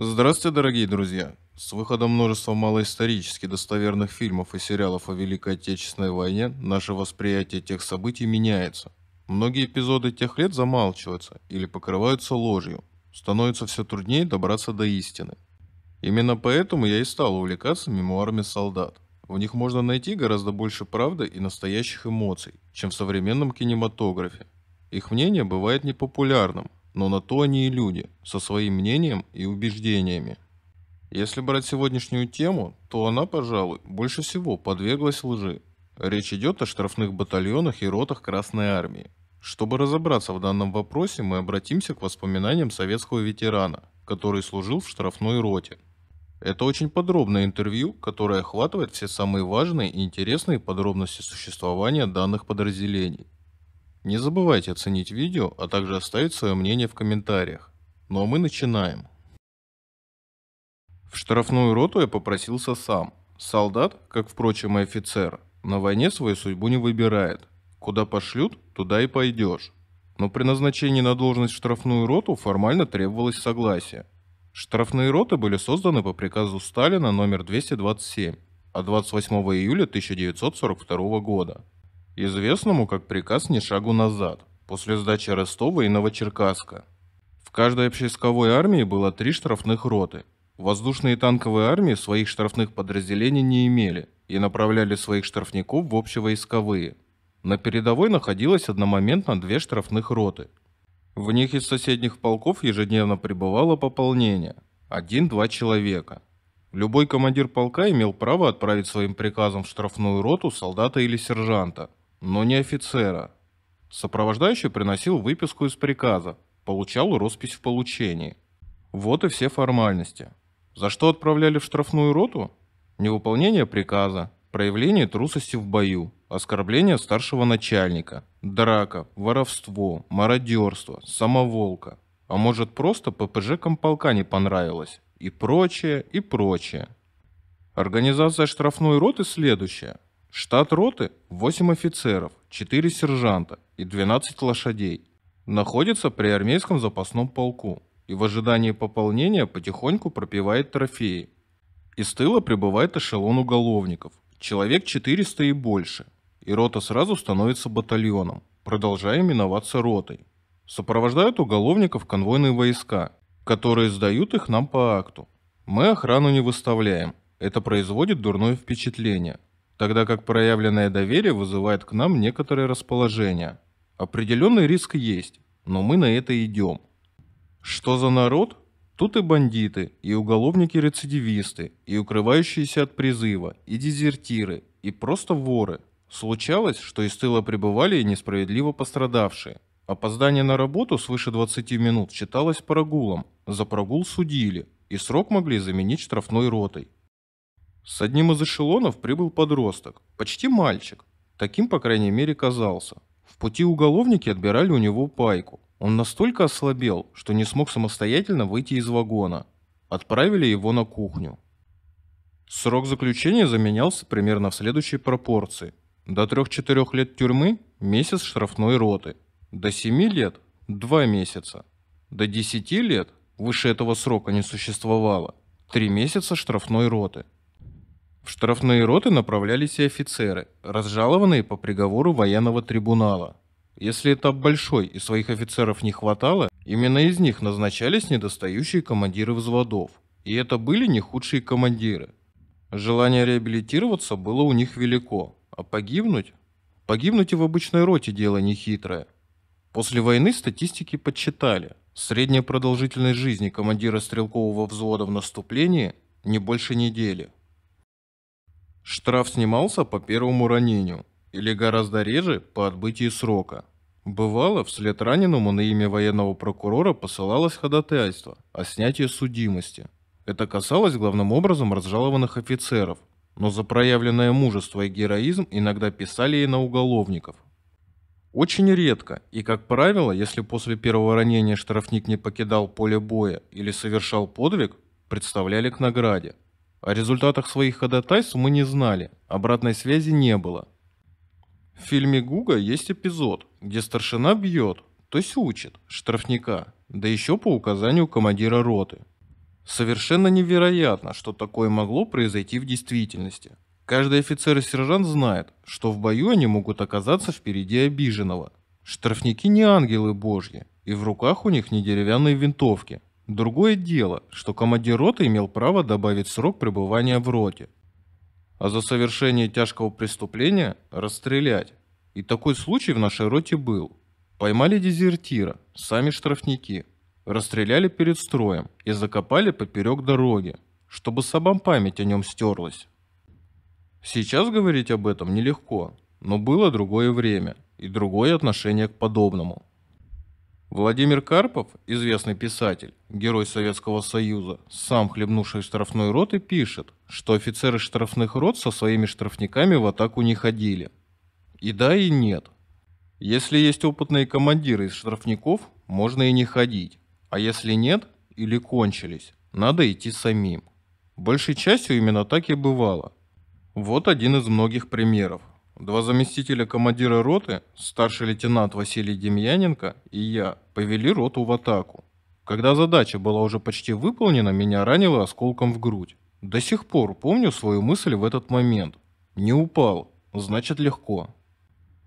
Здравствуйте, дорогие друзья! С выходом множества малоисторически достоверных фильмов и сериалов о Великой Отечественной войне наше восприятие тех событий меняется. Многие эпизоды тех лет замалчиваются или покрываются ложью. Становится все труднее добраться до истины. Именно поэтому я и стал увлекаться мемуарами солдат. В них можно найти гораздо больше правды и настоящих эмоций, чем в современном кинематографе. Их мнение бывает непопулярным, но на то они и люди, со своим мнением и убеждениями. Если брать сегодняшнюю тему, то она, пожалуй, больше всего подверглась лжи. Речь идет о штрафных батальонах и ротах Красной Армии. Чтобы разобраться в данном вопросе, мы обратимся к воспоминаниям советского ветерана, который служил в штрафной роте. Это очень подробное интервью, которое охватывает все самые важные и интересные подробности существования данных подразделений. Не забывайте оценить видео, а также оставить свое мнение в комментариях. Ну а мы начинаем. В штрафную роту я попросился сам. Солдат, как, впрочем, и офицер, на войне свою судьбу не выбирает. Куда пошлют, туда и пойдешь. Но при назначении на должность в штрафную роту формально требовалось согласие. Штрафные роты были созданы по приказу Сталина номер 227 от 28 июля 1942 года известному как приказ «Ни шагу назад», после сдачи Ростова и Новочеркасска. В каждой общеисковой армии было три штрафных роты. Воздушные и танковые армии своих штрафных подразделений не имели и направляли своих штрафников в общевойсковые. На передовой находилось одномоментно две штрафных роты. В них из соседних полков ежедневно прибывало пополнение – один-два человека. Любой командир полка имел право отправить своим приказом в штрафную роту солдата или сержанта – но не офицера. Сопровождающий приносил выписку из приказа, получал роспись в получении. Вот и все формальности. За что отправляли в штрафную роту? Невыполнение приказа, проявление трусости в бою, оскорбление старшего начальника, драка, воровство, мародерство, самоволка. А может просто ППЖ комполка не понравилось. И прочее, и прочее. Организация штрафной роты следующая – Штат роты – 8 офицеров, 4 сержанта и 12 лошадей. Находится при армейском запасном полку и в ожидании пополнения потихоньку пропивает трофеи. Из тыла прибывает эшелон уголовников, человек 400 и больше, и рота сразу становится батальоном, продолжая именоваться ротой. Сопровождают уголовников конвойные войска, которые сдают их нам по акту. Мы охрану не выставляем, это производит дурное впечатление – тогда как проявленное доверие вызывает к нам некоторое расположение. Определенный риск есть, но мы на это идем. Что за народ? Тут и бандиты, и уголовники-рецидивисты, и укрывающиеся от призыва, и дезертиры, и просто воры. Случалось, что из тыла пребывали и несправедливо пострадавшие. Опоздание на работу свыше 20 минут считалось прогулом, за прогул судили, и срок могли заменить штрафной ротой. С одним из эшелонов прибыл подросток, почти мальчик. Таким, по крайней мере, казался. В пути уголовники отбирали у него пайку. Он настолько ослабел, что не смог самостоятельно выйти из вагона. Отправили его на кухню. Срок заключения заменялся примерно в следующей пропорции. До 3-4 лет тюрьмы – месяц штрафной роты. До 7 лет – 2 месяца. До 10 лет, выше этого срока не существовало, 3 месяца штрафной роты. В штрафные роты направлялись и офицеры, разжалованные по приговору военного трибунала. Если этап большой и своих офицеров не хватало, именно из них назначались недостающие командиры взводов. И это были не худшие командиры. Желание реабилитироваться было у них велико, а погибнуть? Погибнуть и в обычной роте дело нехитрое. После войны статистики подсчитали. Средняя продолжительность жизни командира стрелкового взвода в наступлении не больше недели. Штраф снимался по первому ранению или гораздо реже по отбытии срока. Бывало, вслед раненому на имя военного прокурора посылалось ходатайство о снятии судимости. Это касалось главным образом разжалованных офицеров, но за проявленное мужество и героизм иногда писали и на уголовников. Очень редко, и как правило, если после первого ранения штрафник не покидал поле боя или совершал подвиг, представляли к награде – о результатах своих ходатайств мы не знали, обратной связи не было. В фильме Гуга есть эпизод, где старшина бьет, то есть учит, штрафника, да еще по указанию командира роты. Совершенно невероятно, что такое могло произойти в действительности. Каждый офицер и сержант знает, что в бою они могут оказаться впереди обиженного. Штрафники не ангелы божьи, и в руках у них не деревянные винтовки. Другое дело, что командир роты имел право добавить срок пребывания в роте. А за совершение тяжкого преступления расстрелять. И такой случай в нашей роте был. Поймали дезертира, сами штрафники. Расстреляли перед строем и закопали поперек дороги, чтобы собам память о нем стерлась. Сейчас говорить об этом нелегко, но было другое время и другое отношение к подобному. Владимир Карпов, известный писатель, герой Советского Союза, сам хлебнувший штрафной роты, пишет, что офицеры штрафных рот со своими штрафниками в атаку не ходили. И да, и нет. Если есть опытные командиры из штрафников, можно и не ходить. А если нет или кончились, надо идти самим. Большей частью именно так и бывало. Вот один из многих примеров. Два заместителя командира роты, старший лейтенант Василий Демьяненко и я, повели роту в атаку. Когда задача была уже почти выполнена, меня ранило осколком в грудь. До сих пор помню свою мысль в этот момент. Не упал, значит легко.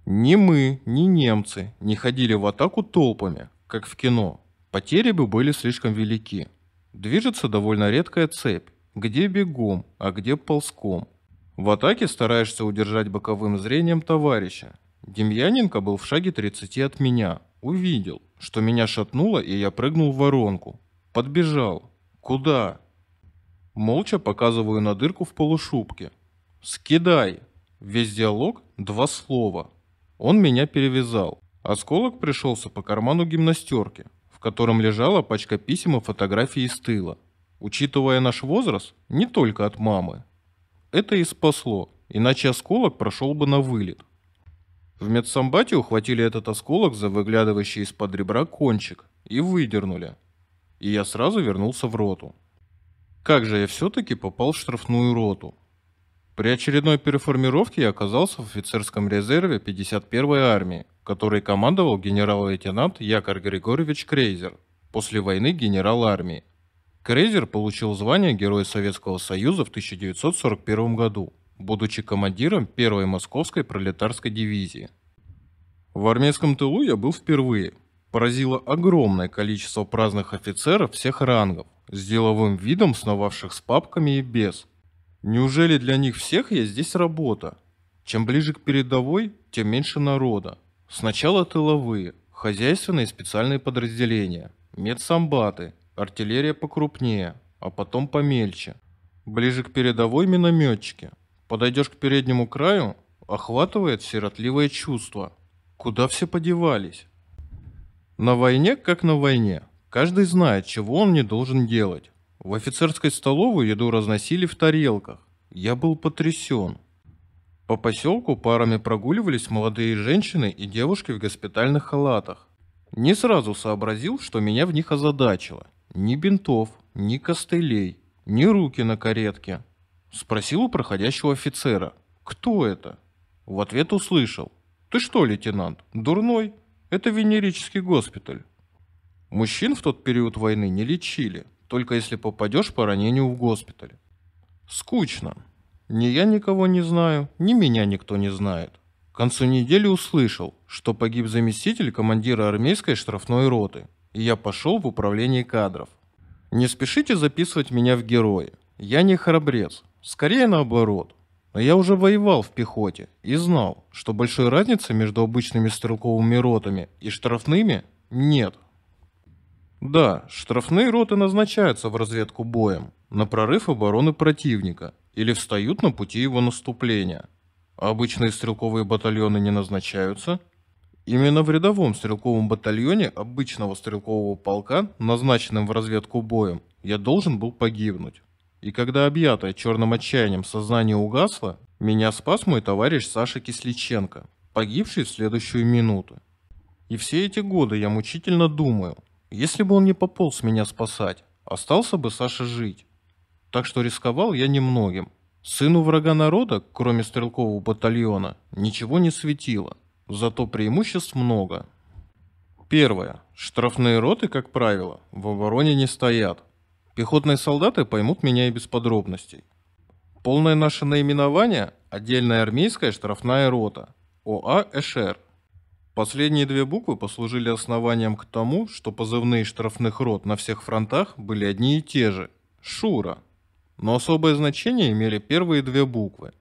Ни мы, ни немцы не ходили в атаку толпами, как в кино. Потери бы были слишком велики. Движется довольно редкая цепь. Где бегом, а где ползком. В атаке стараешься удержать боковым зрением товарища. Демьяненко был в шаге 30 от меня. Увидел, что меня шатнуло, и я прыгнул в воронку. Подбежал. Куда? Молча показываю на дырку в полушубке. «Скидай!» Весь диалог – два слова. Он меня перевязал. Осколок пришелся по карману гимнастерки, в котором лежала пачка писем и фотографий из тыла. Учитывая наш возраст, не только от мамы, это и спасло, иначе осколок прошел бы на вылет. В медсамбате ухватили этот осколок за выглядывающий из-под ребра кончик и выдернули. И я сразу вернулся в роту. Как же я все-таки попал в штрафную роту? При очередной переформировке я оказался в офицерском резерве 51-й армии, которой командовал генерал-лейтенант Якор Григорьевич Крейзер, после войны генерал армии. Крейзер получил звание Героя Советского Союза в 1941 году, будучи командиром первой Московской пролетарской дивизии. В армейском тылу я был впервые. Поразило огромное количество праздных офицеров всех рангов, с деловым видом сновавших с папками и без. Неужели для них всех есть здесь работа? Чем ближе к передовой, тем меньше народа. Сначала тыловые, хозяйственные специальные подразделения, медсамбаты – артиллерия покрупнее, а потом помельче. Ближе к передовой минометчики. Подойдешь к переднему краю, охватывает сиротливое чувство. Куда все подевались? На войне, как на войне. Каждый знает, чего он не должен делать. В офицерской столовой еду разносили в тарелках. Я был потрясен. По поселку парами прогуливались молодые женщины и девушки в госпитальных халатах. Не сразу сообразил, что меня в них озадачило. Ни бинтов, ни костылей, ни руки на каретке. Спросил у проходящего офицера, кто это? В ответ услышал, ты что, лейтенант, дурной? Это венерический госпиталь. Мужчин в тот период войны не лечили, только если попадешь по ранению в госпиталь. Скучно. Ни я никого не знаю, ни меня никто не знает. К концу недели услышал, что погиб заместитель командира армейской штрафной роты и я пошел в управление кадров. Не спешите записывать меня в герои. Я не храбрец, скорее наоборот. Но я уже воевал в пехоте и знал, что большой разницы между обычными стрелковыми ротами и штрафными нет. Да, штрафные роты назначаются в разведку боем, на прорыв обороны противника или встают на пути его наступления. А обычные стрелковые батальоны не назначаются – Именно в рядовом стрелковом батальоне обычного стрелкового полка, назначенном в разведку боем, я должен был погибнуть. И когда объятое черным отчаянием сознание угасло, меня спас мой товарищ Саша Кисличенко, погибший в следующую минуту. И все эти годы я мучительно думаю, если бы он не пополз меня спасать, остался бы Саша жить. Так что рисковал я немногим. Сыну врага народа, кроме стрелкового батальона, ничего не светило. Зато преимуществ много. Первое. Штрафные роты, как правило, в обороне не стоят. Пехотные солдаты поймут меня и без подробностей. Полное наше наименование – отдельная армейская штрафная рота, ОА. Последние две буквы послужили основанием к тому, что позывные штрафных рот на всех фронтах были одни и те же – «Шура». Но особое значение имели первые две буквы.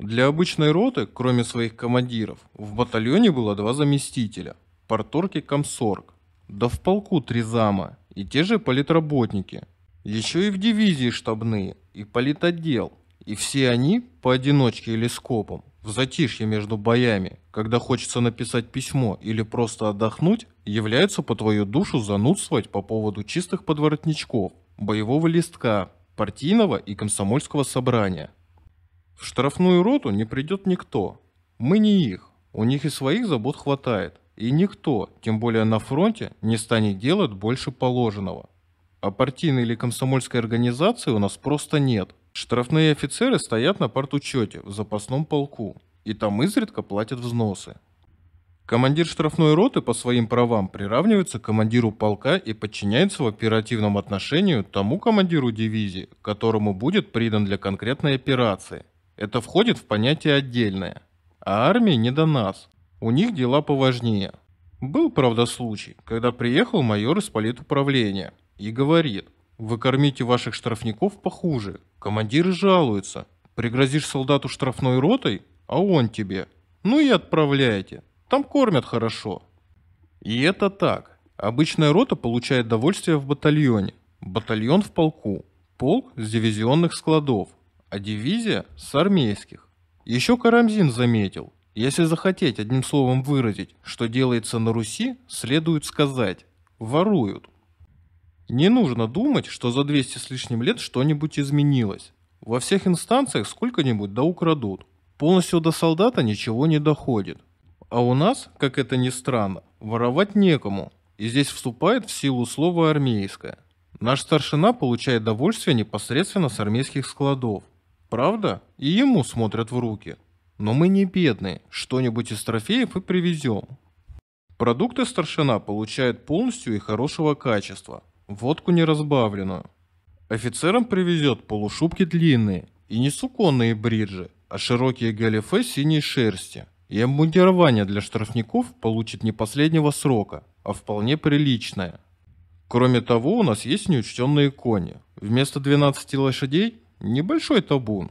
Для обычной роты, кроме своих командиров, в батальоне было два заместителя – порторг комсорг. Да в полку три зама и те же политработники. Еще и в дивизии штабные и политотдел. И все они, поодиночке или скопом, в затишье между боями, когда хочется написать письмо или просто отдохнуть, являются по твою душу занудствовать по поводу чистых подворотничков, боевого листка, партийного и комсомольского собрания. В штрафную роту не придет никто. Мы не их. У них и своих забот хватает. И никто, тем более на фронте, не станет делать больше положенного. А партийной или комсомольской организации у нас просто нет. Штрафные офицеры стоят на партучете в запасном полку, и там изредка платят взносы. Командир штрафной роты по своим правам приравнивается к командиру полка и подчиняется в оперативном отношении тому командиру дивизии, которому будет придан для конкретной операции. Это входит в понятие отдельное. А армии не до нас. У них дела поважнее. Был, правда, случай, когда приехал майор из политуправления и говорит, вы кормите ваших штрафников похуже, командиры жалуются, пригрозишь солдату штрафной ротой, а он тебе, ну и отправляйте. Там кормят хорошо. И это так. Обычная рота получает довольствие в батальоне, батальон в полку, полк с дивизионных складов, а дивизия с армейских. Еще Карамзин заметил, если захотеть одним словом выразить, что делается на Руси, следует сказать – воруют. Не нужно думать, что за 200 с лишним лет что-нибудь изменилось. Во всех инстанциях сколько-нибудь да украдут. Полностью до солдата ничего не доходит. А у нас, как это ни странно, воровать некому, и здесь вступает в силу слово «армейское». Наш старшина получает довольствие непосредственно с армейских складов. Правда? И ему смотрят в руки. Но мы не бедные, что-нибудь из трофеев и привезем. Продукты старшина получает полностью и хорошего качества. Водку не разбавленную. Офицерам привезет полушубки длинные и не суконные бриджи, а широкие галифе синей шерсти – и обмундирование для штрафников получит не последнего срока, а вполне приличное. Кроме того, у нас есть неучтенные кони. Вместо 12 лошадей – небольшой табун.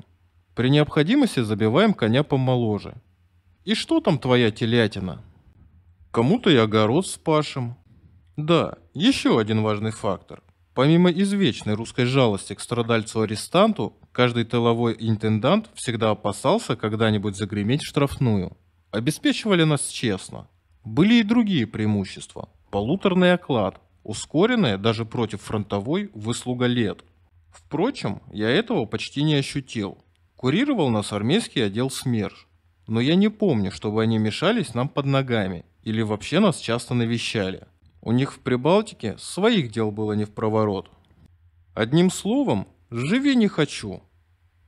При необходимости забиваем коня помоложе. И что там твоя телятина? Кому-то и огород спашем. Да, еще один важный фактор. Помимо извечной русской жалости к страдальцу-арестанту, каждый тыловой интендант всегда опасался когда-нибудь загреметь штрафную обеспечивали нас честно. Были и другие преимущества. Полуторный оклад, ускоренная даже против фронтовой выслуга лет. Впрочем, я этого почти не ощутил. Курировал нас армейский отдел СМЕРШ. Но я не помню, чтобы они мешались нам под ногами или вообще нас часто навещали. У них в Прибалтике своих дел было не в проворот. Одним словом, живи не хочу.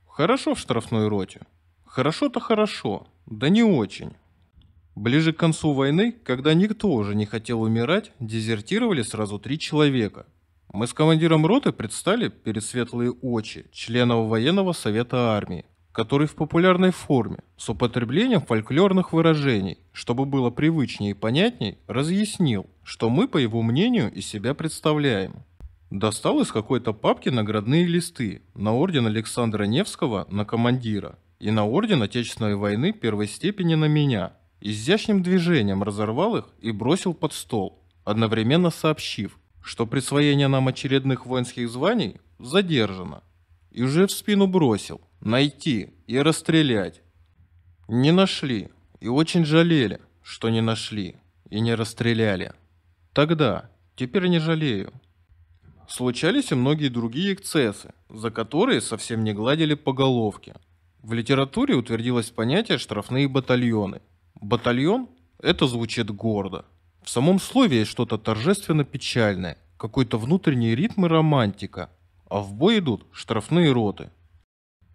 Хорошо в штрафной роте. Хорошо-то хорошо, да не очень. Ближе к концу войны, когда никто уже не хотел умирать, дезертировали сразу три человека. Мы с командиром роты предстали перед светлые очи членов военного совета армии, который в популярной форме, с употреблением фольклорных выражений, чтобы было привычнее и понятней, разъяснил, что мы, по его мнению, из себя представляем. Достал из какой-то папки наградные листы на орден Александра Невского на командира и на орден Отечественной войны первой степени на меня. Изящным движением разорвал их и бросил под стол, одновременно сообщив, что присвоение нам очередных воинских званий задержано. И уже в спину бросил найти и расстрелять. Не нашли и очень жалели, что не нашли и не расстреляли. Тогда, теперь не жалею. Случались и многие другие эксцессы, за которые совсем не гладили по головке. В литературе утвердилось понятие «штрафные батальоны». Батальон – это звучит гордо. В самом слове есть что-то торжественно печальное, какой-то внутренний ритм и романтика, а в бой идут штрафные роты.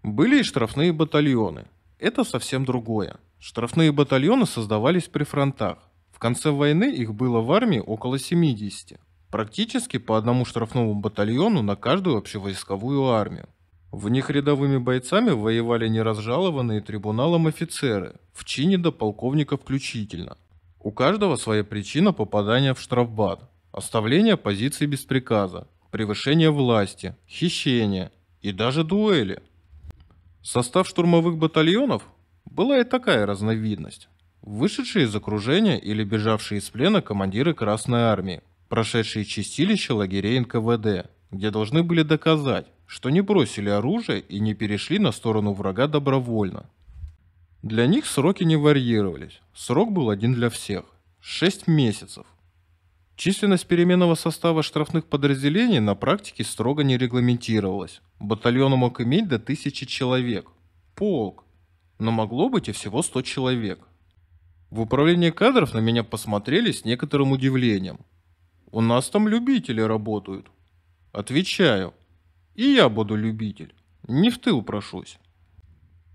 Были и штрафные батальоны. Это совсем другое. Штрафные батальоны создавались при фронтах. В конце войны их было в армии около 70. Практически по одному штрафному батальону на каждую общевойсковую армию. В них рядовыми бойцами воевали неразжалованные трибуналом офицеры, в чине до полковника включительно. У каждого своя причина попадания в штрафбат. Оставление позиции без приказа, превышение власти, хищение и даже дуэли. Состав штурмовых батальонов была и такая разновидность. Вышедшие из окружения или бежавшие из плена командиры Красной Армии, прошедшие чистилище лагерей НКВД, где должны были доказать, что не бросили оружие и не перешли на сторону врага добровольно. Для них сроки не варьировались. Срок был один для всех – 6 месяцев. Численность переменного состава штрафных подразделений на практике строго не регламентировалась. Батальон мог иметь до тысячи человек. Полк. Но могло быть и всего 100 человек. В управлении кадров на меня посмотрели с некоторым удивлением. У нас там любители работают. Отвечаю. И я буду любитель. Не в тыл прошусь.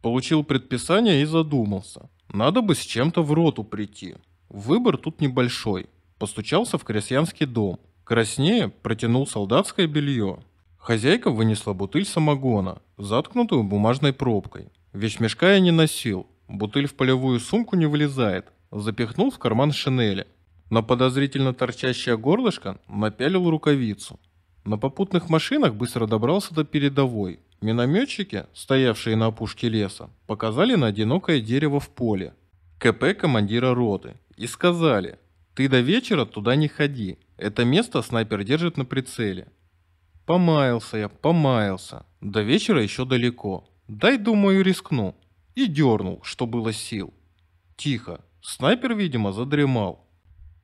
Получил предписание и задумался. Надо бы с чем-то в роту прийти. Выбор тут небольшой. Постучался в крестьянский дом. Краснее протянул солдатское белье. Хозяйка вынесла бутыль самогона, заткнутую бумажной пробкой. Вещмешка я не носил. Бутыль в полевую сумку не влезает. Запихнул в карман шинели. На подозрительно торчащее горлышко напялил рукавицу. На попутных машинах быстро добрался до передовой. Минометчики, стоявшие на опушке леса, показали на одинокое дерево в поле. КП командира роты. И сказали, ты до вечера туда не ходи. Это место снайпер держит на прицеле. Помаялся я, помаялся. До вечера еще далеко. Дай, думаю, рискну. И дернул, что было сил. Тихо. Снайпер, видимо, задремал.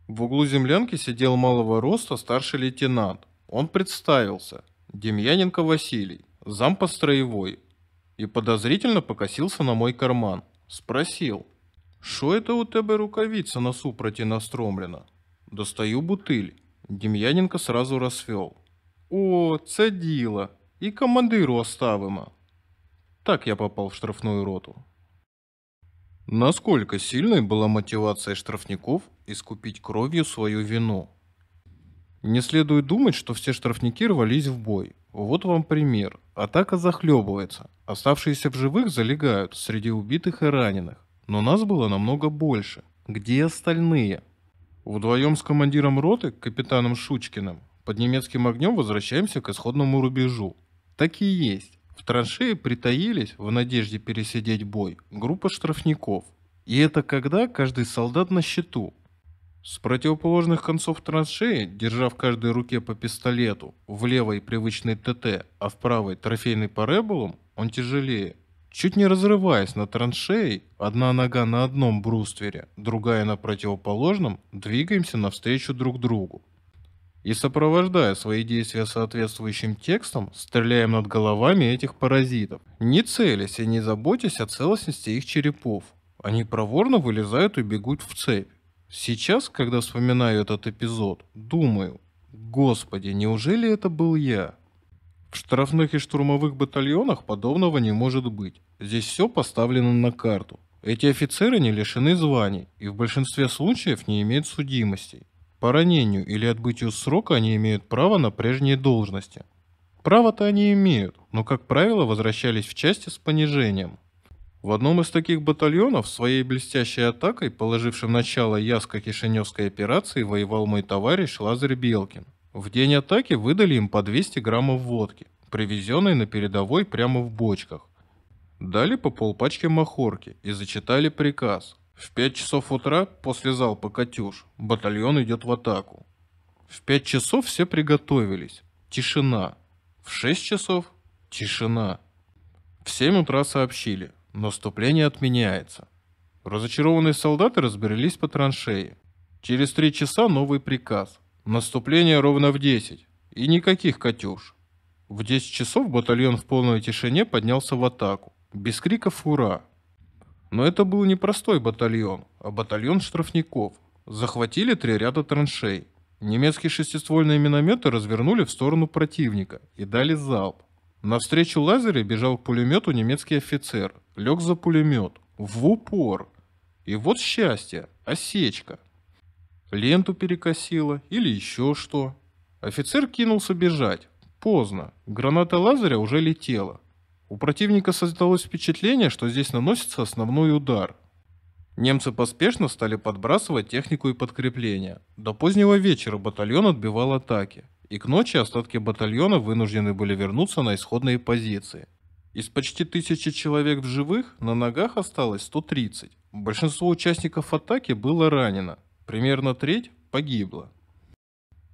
В углу землянки сидел малого роста старший лейтенант. Он представился. Демьяненко Василий, зампостроевой. И подозрительно покосился на мой карман. Спросил. «Шо это у тебе рукавица на супроти настромлена?» Достаю бутыль. Дем'яненко сразу расвел. «О, це діло! І командиру оставимо!» Так я попал в штрафную роту. Насколько сильной была мотивация штрафников искупить кровью свою вину? Не следует думать, что все штрафники рвались в бой. Вот вам пример. Атака захлебывается. Оставшиеся в живых залегают среди убитых и раненых. Но нас было намного больше. Где остальные? Вдвоем с командиром роты, капитаном Шучкиным, под немецким огнем возвращаемся к исходному рубежу. Так и есть. В траншее притаились, в надежде пересидеть бой, группа штрафников. И это когда каждый солдат на счету. С противоположных концов траншеи, держа в каждой руке по пистолету, в левой привычный ТТ, а в правой трофейный паребулум, он тяжелее – Чуть не разрываясь на траншеи, одна нога на одном бруствере, другая на противоположном, двигаемся навстречу друг другу. И сопровождая свои действия соответствующим текстом, стреляем над головами этих паразитов, не целясь и не заботясь о целостности их черепов. Они проворно вылезают и бегут в цепь. Сейчас, когда вспоминаю этот эпизод, думаю, господи, неужели это был я? В штрафных и штурмовых батальонах подобного не может быть. Здесь все поставлено на карту. Эти офицеры не лишены званий и в большинстве случаев не имеют судимостей. По ранению или отбытию срока они имеют право на прежние должности. Право-то они имеют, но, как правило, возвращались в части с понижением. В одном из таких батальонов своей блестящей атакой, положившим начало Яско-Кишиневской операции, воевал мой товарищ Лазарь Белкин. В день атаки выдали им по 200 граммов водки, привезенной на передовой прямо в бочках. Дали по полпачки махорки и зачитали приказ. В 5 часов утра, после залпа «Катюш», батальон идет в атаку. В 5 часов все приготовились. Тишина. В 6 часов – тишина. В 7 утра сообщили. Наступление отменяется. Разочарованные солдаты разбрелись по траншеи. Через 3 часа новый приказ – Наступление ровно в 10. И никаких «Катюш». В 10 часов батальон в полной тишине поднялся в атаку. Без криков «Ура!». Но это был не простой батальон, а батальон штрафников. Захватили три ряда траншей. Немецкие шестиствольные минометы развернули в сторону противника и дали залп. Навстречу Лазаря бежал к пулемету немецкий офицер. Лег за пулемет. В упор. И вот счастье. Осечка. Ленту перекосило или еще что. Офицер кинулся бежать. Поздно. Граната Лазаря уже летела. У противника создалось впечатление, что здесь наносится основной удар. Немцы поспешно стали подбрасывать технику и подкрепления. До позднего вечера батальон отбивал атаки, и к ночи остатки батальона вынуждены были вернуться на исходные позиции. Из почти тысячи человек в живых на ногах осталось 130. Большинство участников атаки было ранено, примерно треть погибло.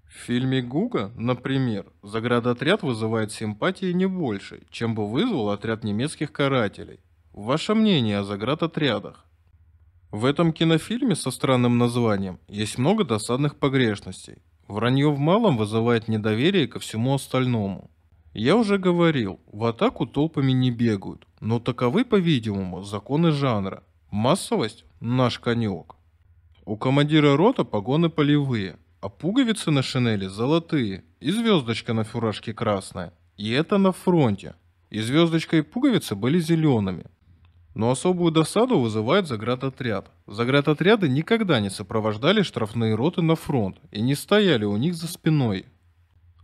В фильме Гуга, например, заградотряд вызывает симпатии не больше, чем бы вызвал отряд немецких карателей. Ваше мнение о заградотрядах? В этом кинофильме со странным названием есть много досадных погрешностей. Вранье в малом вызывает недоверие ко всему остальному. Я уже говорил, в атаку толпами не бегают, но таковы, по-видимому, законы жанра. Массовость – наш конек. У командира рота погоны полевые, а пуговицы на шинели золотые, и звездочка на фуражке красная. И это на фронте. И звездочка и пуговицы были зелеными. Но особую досаду вызывает заградотряд. Заградотряды никогда не сопровождали штрафные роты на фронт и не стояли у них за спиной.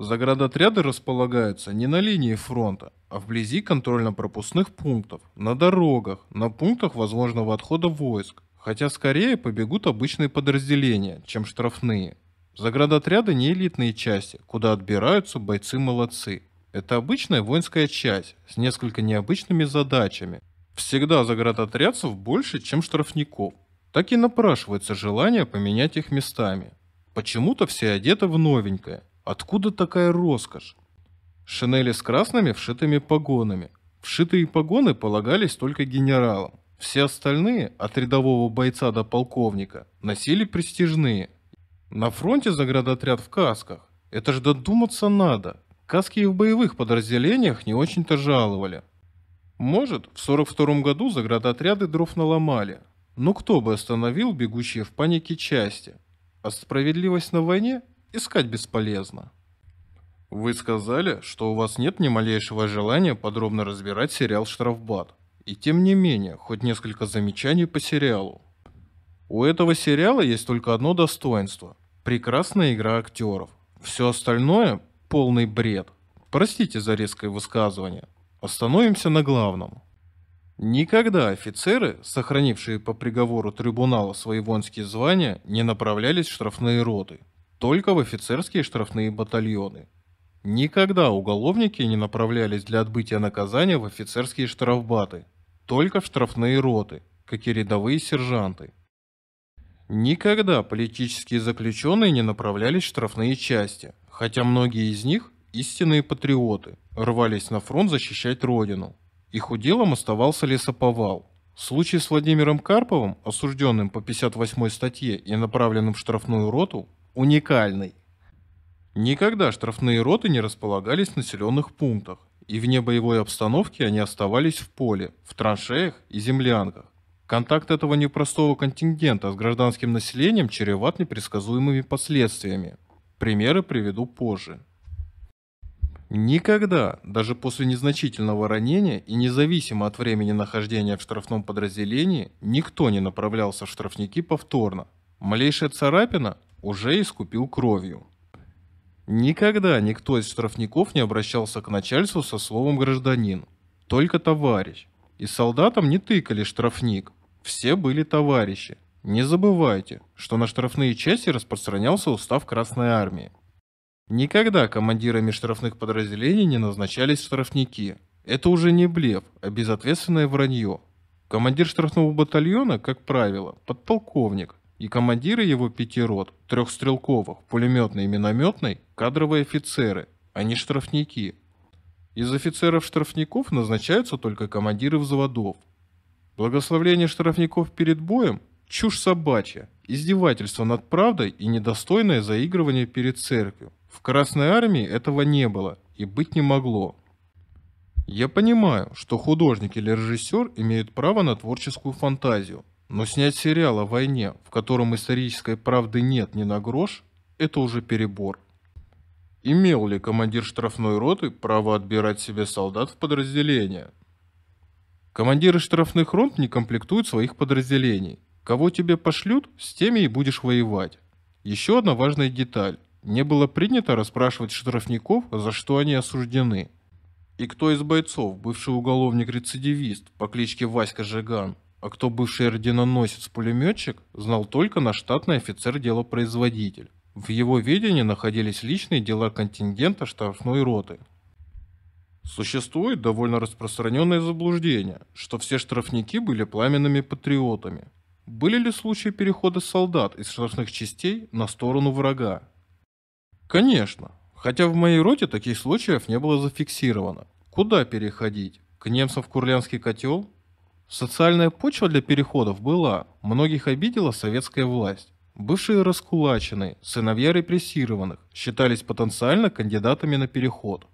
Заградотряды располагаются не на линии фронта, а вблизи контрольно-пропускных пунктов, на дорогах, на пунктах возможного отхода войск, хотя скорее побегут обычные подразделения, чем штрафные. Заградотряды не элитные части, куда отбираются бойцы-молодцы. Это обычная воинская часть с несколько необычными задачами, Всегда заградотрядцев больше, чем штрафников. Так и напрашивается желание поменять их местами. Почему-то все одеты в новенькое. Откуда такая роскошь? Шинели с красными вшитыми погонами. Вшитые погоны полагались только генералам. Все остальные, от рядового бойца до полковника, носили престижные. На фронте заградотряд в касках. Это ж додуматься надо. Каски и в боевых подразделениях не очень-то жаловали. Может, в 42 году заградотряды дров наломали. Но кто бы остановил бегущие в панике части? А справедливость на войне искать бесполезно. Вы сказали, что у вас нет ни малейшего желания подробно разбирать сериал «Штрафбат». И тем не менее, хоть несколько замечаний по сериалу. У этого сериала есть только одно достоинство – прекрасная игра актеров. Все остальное – полный бред. Простите за резкое высказывание – Остановимся на главном. Никогда офицеры, сохранившие по приговору трибунала свои воинские звания, не направлялись в штрафные роты, только в офицерские штрафные батальоны. Никогда уголовники не направлялись для отбытия наказания в офицерские штрафбаты, только в штрафные роты, как и рядовые сержанты. Никогда политические заключенные не направлялись в штрафные части, хотя многие из них истинные патриоты, рвались на фронт защищать родину. Их уделом оставался лесоповал. Случай с Владимиром Карповым, осужденным по 58 статье и направленным в штрафную роту, уникальный. Никогда штрафные роты не располагались в населенных пунктах, и вне боевой обстановки они оставались в поле, в траншеях и землянках. Контакт этого непростого контингента с гражданским населением чреват непредсказуемыми последствиями. Примеры приведу позже. Никогда, даже после незначительного ранения и независимо от времени нахождения в штрафном подразделении, никто не направлялся в штрафники повторно. Малейшая царапина уже искупил кровью. Никогда никто из штрафников не обращался к начальству со словом «гражданин», только «товарищ». И солдатам не тыкали штрафник, все были товарищи. Не забывайте, что на штрафные части распространялся устав Красной Армии. Никогда командирами штрафных подразделений не назначались штрафники. Это уже не блеф, а безответственное вранье. Командир штрафного батальона, как правило, подполковник, и командиры его пяти рот, трехстрелковых, пулеметной и минометной, кадровые офицеры, а не штрафники. Из офицеров-штрафников назначаются только командиры взводов. Благословление штрафников перед боем – чушь собачья, издевательство над правдой и недостойное заигрывание перед церковью. В Красной Армии этого не было и быть не могло. Я понимаю, что художник или режиссер имеют право на творческую фантазию, но снять сериал о войне, в котором исторической правды нет ни на грош, это уже перебор. Имел ли командир штрафной роты право отбирать себе солдат в подразделение? Командиры штрафных рот не комплектуют своих подразделений. Кого тебе пошлют, с теми и будешь воевать. Еще одна важная деталь. Не было принято расспрашивать штрафников, за что они осуждены. И кто из бойцов, бывший уголовник-рецидивист по кличке Васька Жиган, а кто бывший орденоносец-пулеметчик, знал только наш штатный офицер-делопроизводитель. В его ведении находились личные дела контингента штрафной роты. Существует довольно распространенное заблуждение, что все штрафники были пламенными патриотами. Были ли случаи перехода солдат из штрафных частей на сторону врага? Конечно, хотя в моей роте таких случаев не было зафиксировано. Куда переходить? К немцам в Курлянский котел? Социальная почва для переходов была, многих обидела советская власть. Бывшие раскулаченные, сыновья репрессированных, считались потенциально кандидатами на переход.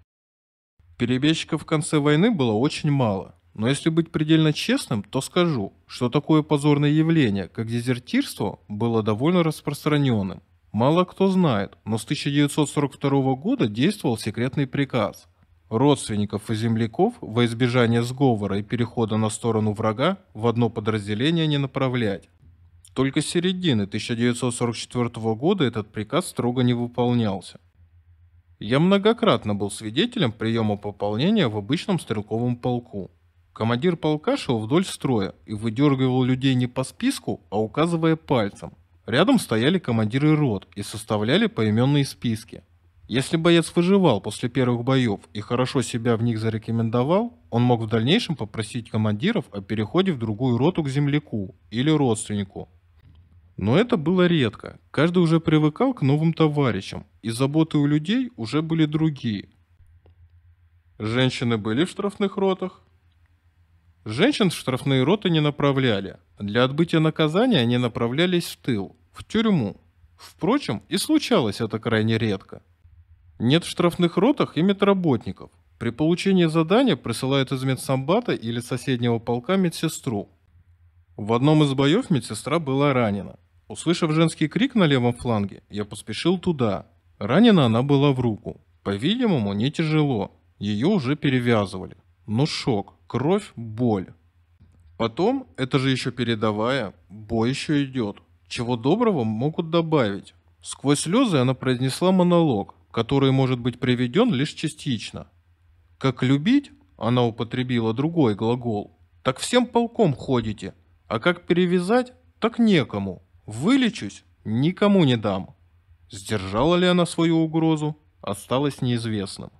Перебежчиков в конце войны было очень мало, но если быть предельно честным, то скажу, что такое позорное явление, как дезертирство, было довольно распространенным. Мало кто знает, но с 1942 года действовал секретный приказ – родственников и земляков во избежание сговора и перехода на сторону врага в одно подразделение не направлять. Только с середины 1944 года этот приказ строго не выполнялся. Я многократно был свидетелем приема пополнения в обычном стрелковом полку. Командир полка шел вдоль строя и выдергивал людей не по списку, а указывая пальцем. Рядом стояли командиры рот и составляли поименные списки. Если боец выживал после первых боев и хорошо себя в них зарекомендовал, он мог в дальнейшем попросить командиров о переходе в другую роту к земляку или родственнику. Но это было редко. Каждый уже привыкал к новым товарищам, и заботы у людей уже были другие. Женщины были в штрафных ротах? Женщин в штрафные роты не направляли. Для отбытия наказания они направлялись в тыл, в тюрьму. Впрочем, и случалось это крайне редко. Нет в штрафных ротах и медработников. При получении задания присылают из медсамбата или соседнего полка медсестру. В одном из боев медсестра была ранена. Услышав женский крик на левом фланге, я поспешил туда. Ранена она была в руку. По-видимому, не тяжело. Ее уже перевязывали. Но шок, кровь, боль. Потом, это же еще передовая, бой еще идет. Чего доброго могут добавить. Сквозь слезы она произнесла монолог, который может быть приведен лишь частично. Как любить, она употребила другой глагол, так всем полком ходите, а как перевязать, так некому. Вылечусь, никому не дам. Сдержала ли она свою угрозу, осталось неизвестным.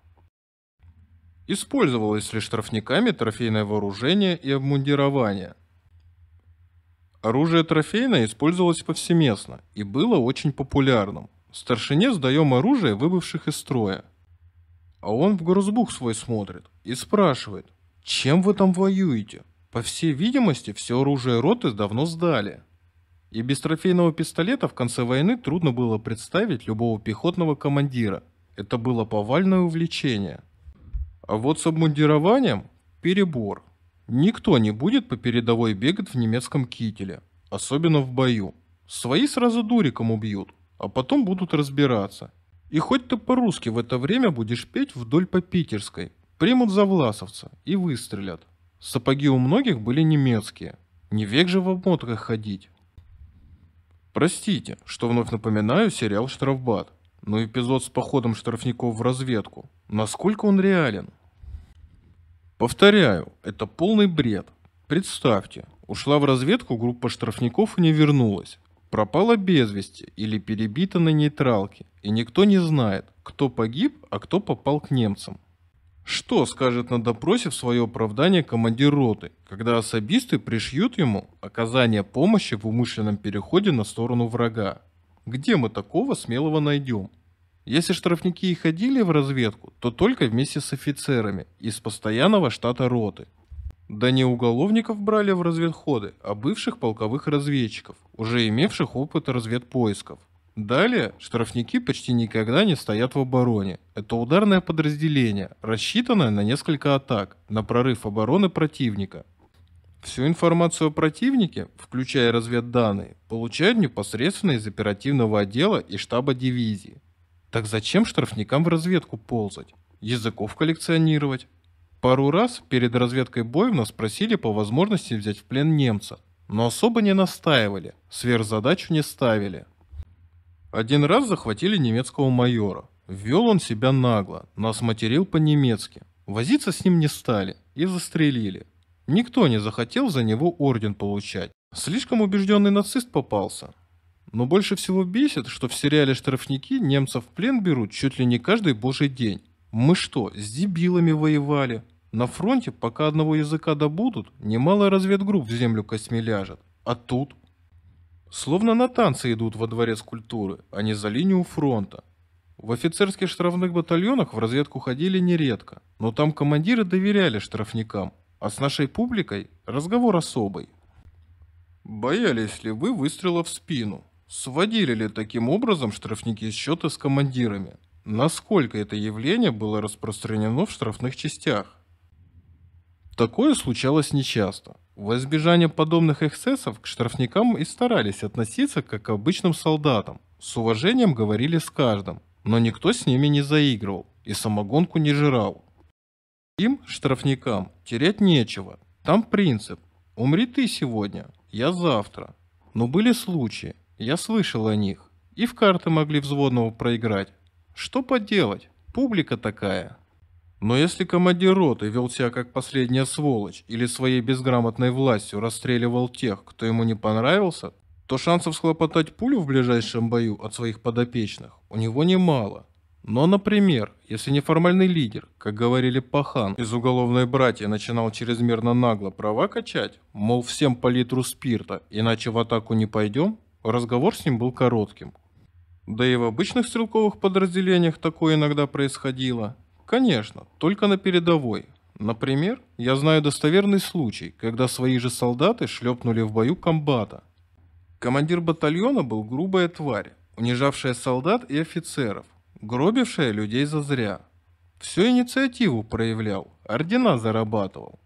Использовалось ли штрафниками трофейное вооружение и обмундирование? Оружие трофейное использовалось повсеместно и было очень популярным. Старшине сдаем оружие, выбывших из строя. А он в грузбух свой смотрит и спрашивает, чем вы там воюете? По всей видимости, все оружие роты давно сдали. И без трофейного пистолета в конце войны трудно было представить любого пехотного командира. Это было повальное увлечение. А вот с обмундированием – перебор. Никто не будет по передовой бегать в немецком кителе, особенно в бою. Свои сразу дуриком убьют, а потом будут разбираться. И хоть ты по-русски в это время будешь петь вдоль по питерской, примут за власовца и выстрелят. Сапоги у многих были немецкие. Не век же в обмотках ходить. Простите, что вновь напоминаю сериал «Штрафбат», но эпизод с походом штрафников в разведку, насколько он реален? Повторяю, это полный бред. Представьте, ушла в разведку группа штрафников и не вернулась. Пропала без вести или перебита на нейтралке, и никто не знает, кто погиб, а кто попал к немцам. Что скажет на допросе в свое оправдание командир роты, когда особисты пришьют ему оказание помощи в умышленном переходе на сторону врага? Где мы такого смелого найдем? Если штрафники и ходили в разведку, то только вместе с офицерами из постоянного штата роты. Да не уголовников брали в разведходы, а бывших полковых разведчиков, уже имевших опыт разведпоисков. Далее, штрафники почти никогда не стоят в обороне. Это ударное подразделение, рассчитанное на несколько атак, на прорыв обороны противника. Всю информацию о противнике, включая разведданные, получают непосредственно из оперативного отдела и штаба дивизии. Так зачем штрафникам в разведку ползать? Языков коллекционировать? Пару раз перед разведкой боев нас просили по возможности взять в плен немца, но особо не настаивали, сверхзадачу не ставили. Один раз захватили немецкого майора. Вел он себя нагло, нас материл по-немецки. Возиться с ним не стали и застрелили. Никто не захотел за него орден получать. Слишком убежденный нацист попался. Но больше всего бесит, что в сериале «Штрафники» немцев в плен берут чуть ли не каждый божий день. Мы что, с дебилами воевали? На фронте, пока одного языка добудут, немало разведгрупп в землю косьми ляжет. А тут? Словно на танцы идут во дворец культуры, а не за линию фронта. В офицерских штрафных батальонах в разведку ходили нередко, но там командиры доверяли штрафникам, а с нашей публикой разговор особый. Боялись ли вы выстрела в спину? Сводили ли таким образом штрафники счеты с командирами? Насколько это явление было распространено в штрафных частях? Такое случалось нечасто. В избежание подобных эксцессов к штрафникам и старались относиться как к обычным солдатам. С уважением говорили с каждым, но никто с ними не заигрывал и самогонку не жрал. Им, штрафникам, терять нечего. Там принцип «умри ты сегодня, я завтра». Но были случаи, я слышал о них, и в карты могли взводного проиграть. Что поделать, публика такая. Но если командир роты вел себя как последняя сволочь или своей безграмотной властью расстреливал тех, кто ему не понравился, то шансов схлопотать пулю в ближайшем бою от своих подопечных у него немало. Но, например, если неформальный лидер, как говорили пахан, из уголовной братья начинал чрезмерно нагло права качать, мол, всем по литру спирта, иначе в атаку не пойдем, разговор с ним был коротким. Да и в обычных стрелковых подразделениях такое иногда происходило. Конечно, только на передовой. Например, я знаю достоверный случай, когда свои же солдаты шлепнули в бою комбата. Командир батальона был грубая тварь, унижавшая солдат и офицеров, гробившая людей зазря. Всю инициативу проявлял, ордена зарабатывал.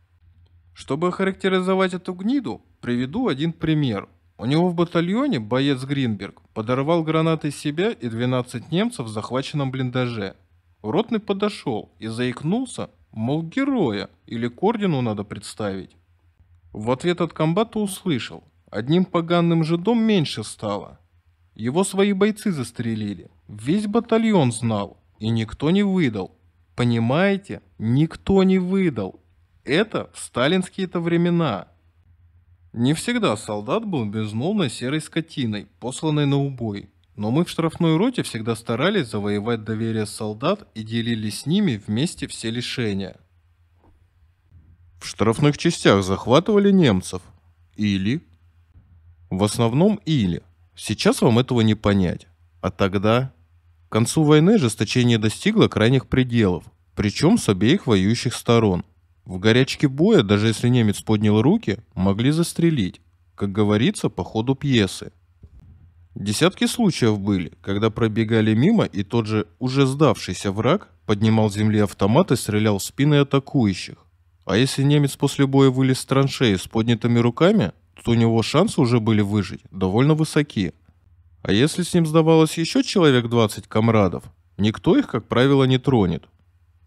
Чтобы охарактеризовать эту гниду, приведу один пример. У него в батальоне боец Гринберг подорвал гранатой себя и 12 немцев в захваченном блиндаже – Ротный подошел и заикнулся, мол, героя или к ордену надо представить. В ответ от комбата услышал, одним поганым жидом меньше стало. Его свои бойцы застрелили, весь батальон знал, и никто не выдал. Понимаете, никто не выдал. Это сталинские-то времена. Не всегда солдат был безмолвной серой скотиной, посланной на убой. Но мы в штрафной роте всегда старались завоевать доверие солдат и делили с ними вместе все лишения. В штрафных частях захватывали немцев. Или? В основном или. Сейчас вам этого не понять. А тогда? К концу войны ожесточение достигло крайних пределов, причем с обеих воюющих сторон. В горячке боя, даже если немец поднял руки, могли застрелить, как говорится, по ходу пьесы. Десятки случаев были, когда пробегали мимо, и тот же уже сдавшийся враг поднимал с земли автомат и стрелял в спины атакующих. А если немец после боя вылез с траншеи с поднятыми руками, то у него шансы уже были выжить довольно высоки. А если с ним сдавалось еще человек 20 комрадов, никто их, как правило, не тронет.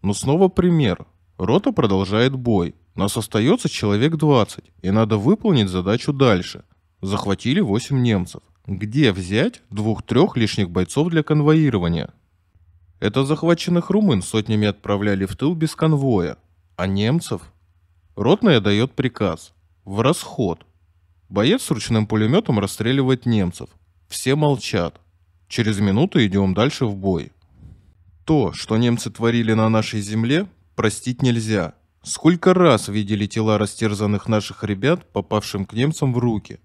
Но снова пример. Рота продолжает бой. Нас остается человек 20, и надо выполнить задачу дальше. Захватили 8 немцев. Где взять двух-трех лишних бойцов для конвоирования? Это захваченных румын сотнями отправляли в тыл без конвоя. А немцев? Ротная дает приказ. В расход. Боец с ручным пулеметом расстреливает немцев. Все молчат. Через минуту идем дальше в бой. То, что немцы творили на нашей земле, простить нельзя. Сколько раз видели тела растерзанных наших ребят, попавшим к немцам в руки.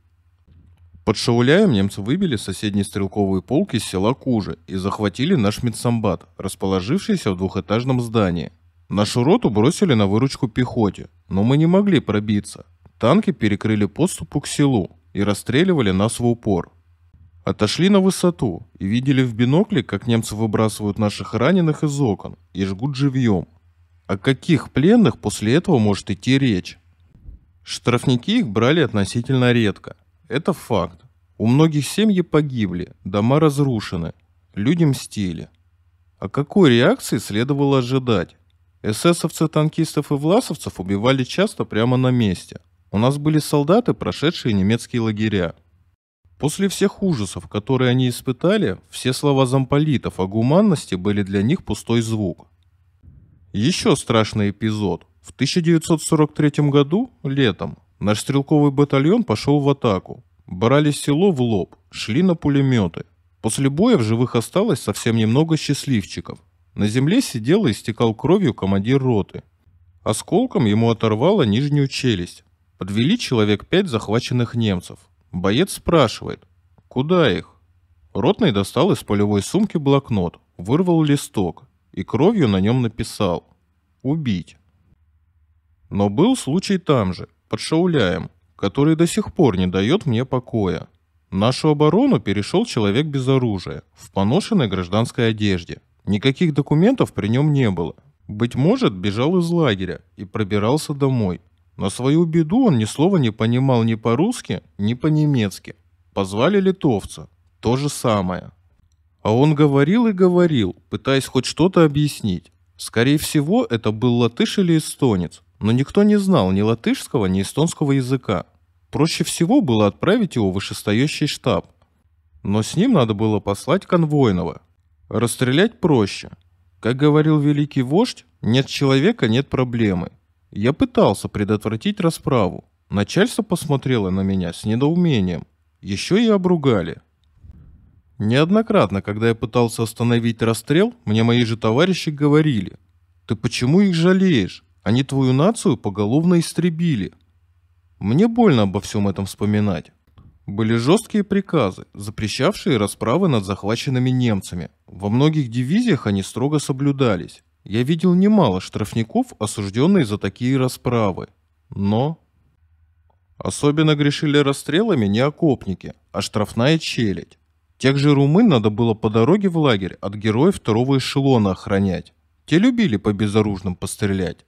Под Шауляем немцы выбили соседний стрелковый полк из села Кужи и захватили наш медсамбат, расположившийся в двухэтажном здании. Нашу роту бросили на выручку пехоте, но мы не могли пробиться. Танки перекрыли подступу к селу и расстреливали нас в упор. Отошли на высоту и видели в бинокле, как немцы выбрасывают наших раненых из окон и жгут живьем. О каких пленных после этого может идти речь? Штрафники их брали относительно редко, это факт. У многих семьи погибли, дома разрушены, люди мстили. А какой реакции следовало ожидать? Эсэсовцы, танкистов и власовцев убивали часто прямо на месте. У нас были солдаты, прошедшие немецкие лагеря. После всех ужасов, которые они испытали, все слова замполитов о гуманности были для них пустой звук. Еще страшный эпизод. В 1943 году, летом, наш стрелковый батальон пошел в атаку. Брали село в лоб, шли на пулеметы. После боя в живых осталось совсем немного счастливчиков. На земле сидел и истекал кровью командир роты. Осколком ему оторвало нижнюю челюсть. Подвели человек пять захваченных немцев. Боец спрашивает, куда их? Ротный достал из полевой сумки блокнот, вырвал листок и кровью на нем написал «Убить». Но был случай там же, под Шауляем, который до сих пор не дает мне покоя. Нашу оборону перешел человек без оружия, в поношенной гражданской одежде. Никаких документов при нем не было. Быть может, бежал из лагеря и пробирался домой. На свою беду он ни слова не понимал ни по-русски, ни по-немецки. Позвали литовца. То же самое. А он говорил и говорил, пытаясь хоть что-то объяснить. Скорее всего, это был латыш или эстонец, но никто не знал ни латышского, ни эстонского языка. Проще всего было отправить его в вышестоящий штаб. Но с ним надо было послать конвойного. Расстрелять проще. Как говорил великий вождь, нет человека, нет проблемы. Я пытался предотвратить расправу. Начальство посмотрело на меня с недоумением. Еще и обругали. Неоднократно, когда я пытался остановить расстрел, мне мои же товарищи говорили, «Ты почему их жалеешь? Они твою нацию поголовно истребили». Мне больно обо всем этом вспоминать. Были жесткие приказы, запрещавшие расправы над захваченными немцами. Во многих дивизиях они строго соблюдались. Я видел немало штрафников, осужденных за такие расправы. Но... Особенно грешили расстрелами не окопники, а штрафная челядь. Тех же румын надо было по дороге в лагерь от героев второго эшелона охранять. Те любили по безоружным пострелять.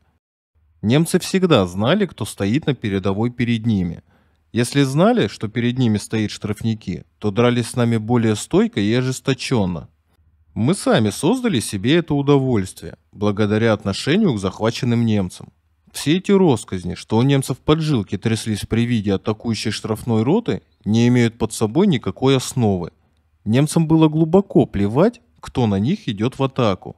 Немцы всегда знали, кто стоит на передовой перед ними. Если знали, что перед ними стоит штрафники, то дрались с нами более стойко и ожесточенно. Мы сами создали себе это удовольствие, благодаря отношению к захваченным немцам. Все эти росказни, что у немцев поджилки тряслись при виде атакующей штрафной роты, не имеют под собой никакой основы. Немцам было глубоко плевать, кто на них идет в атаку.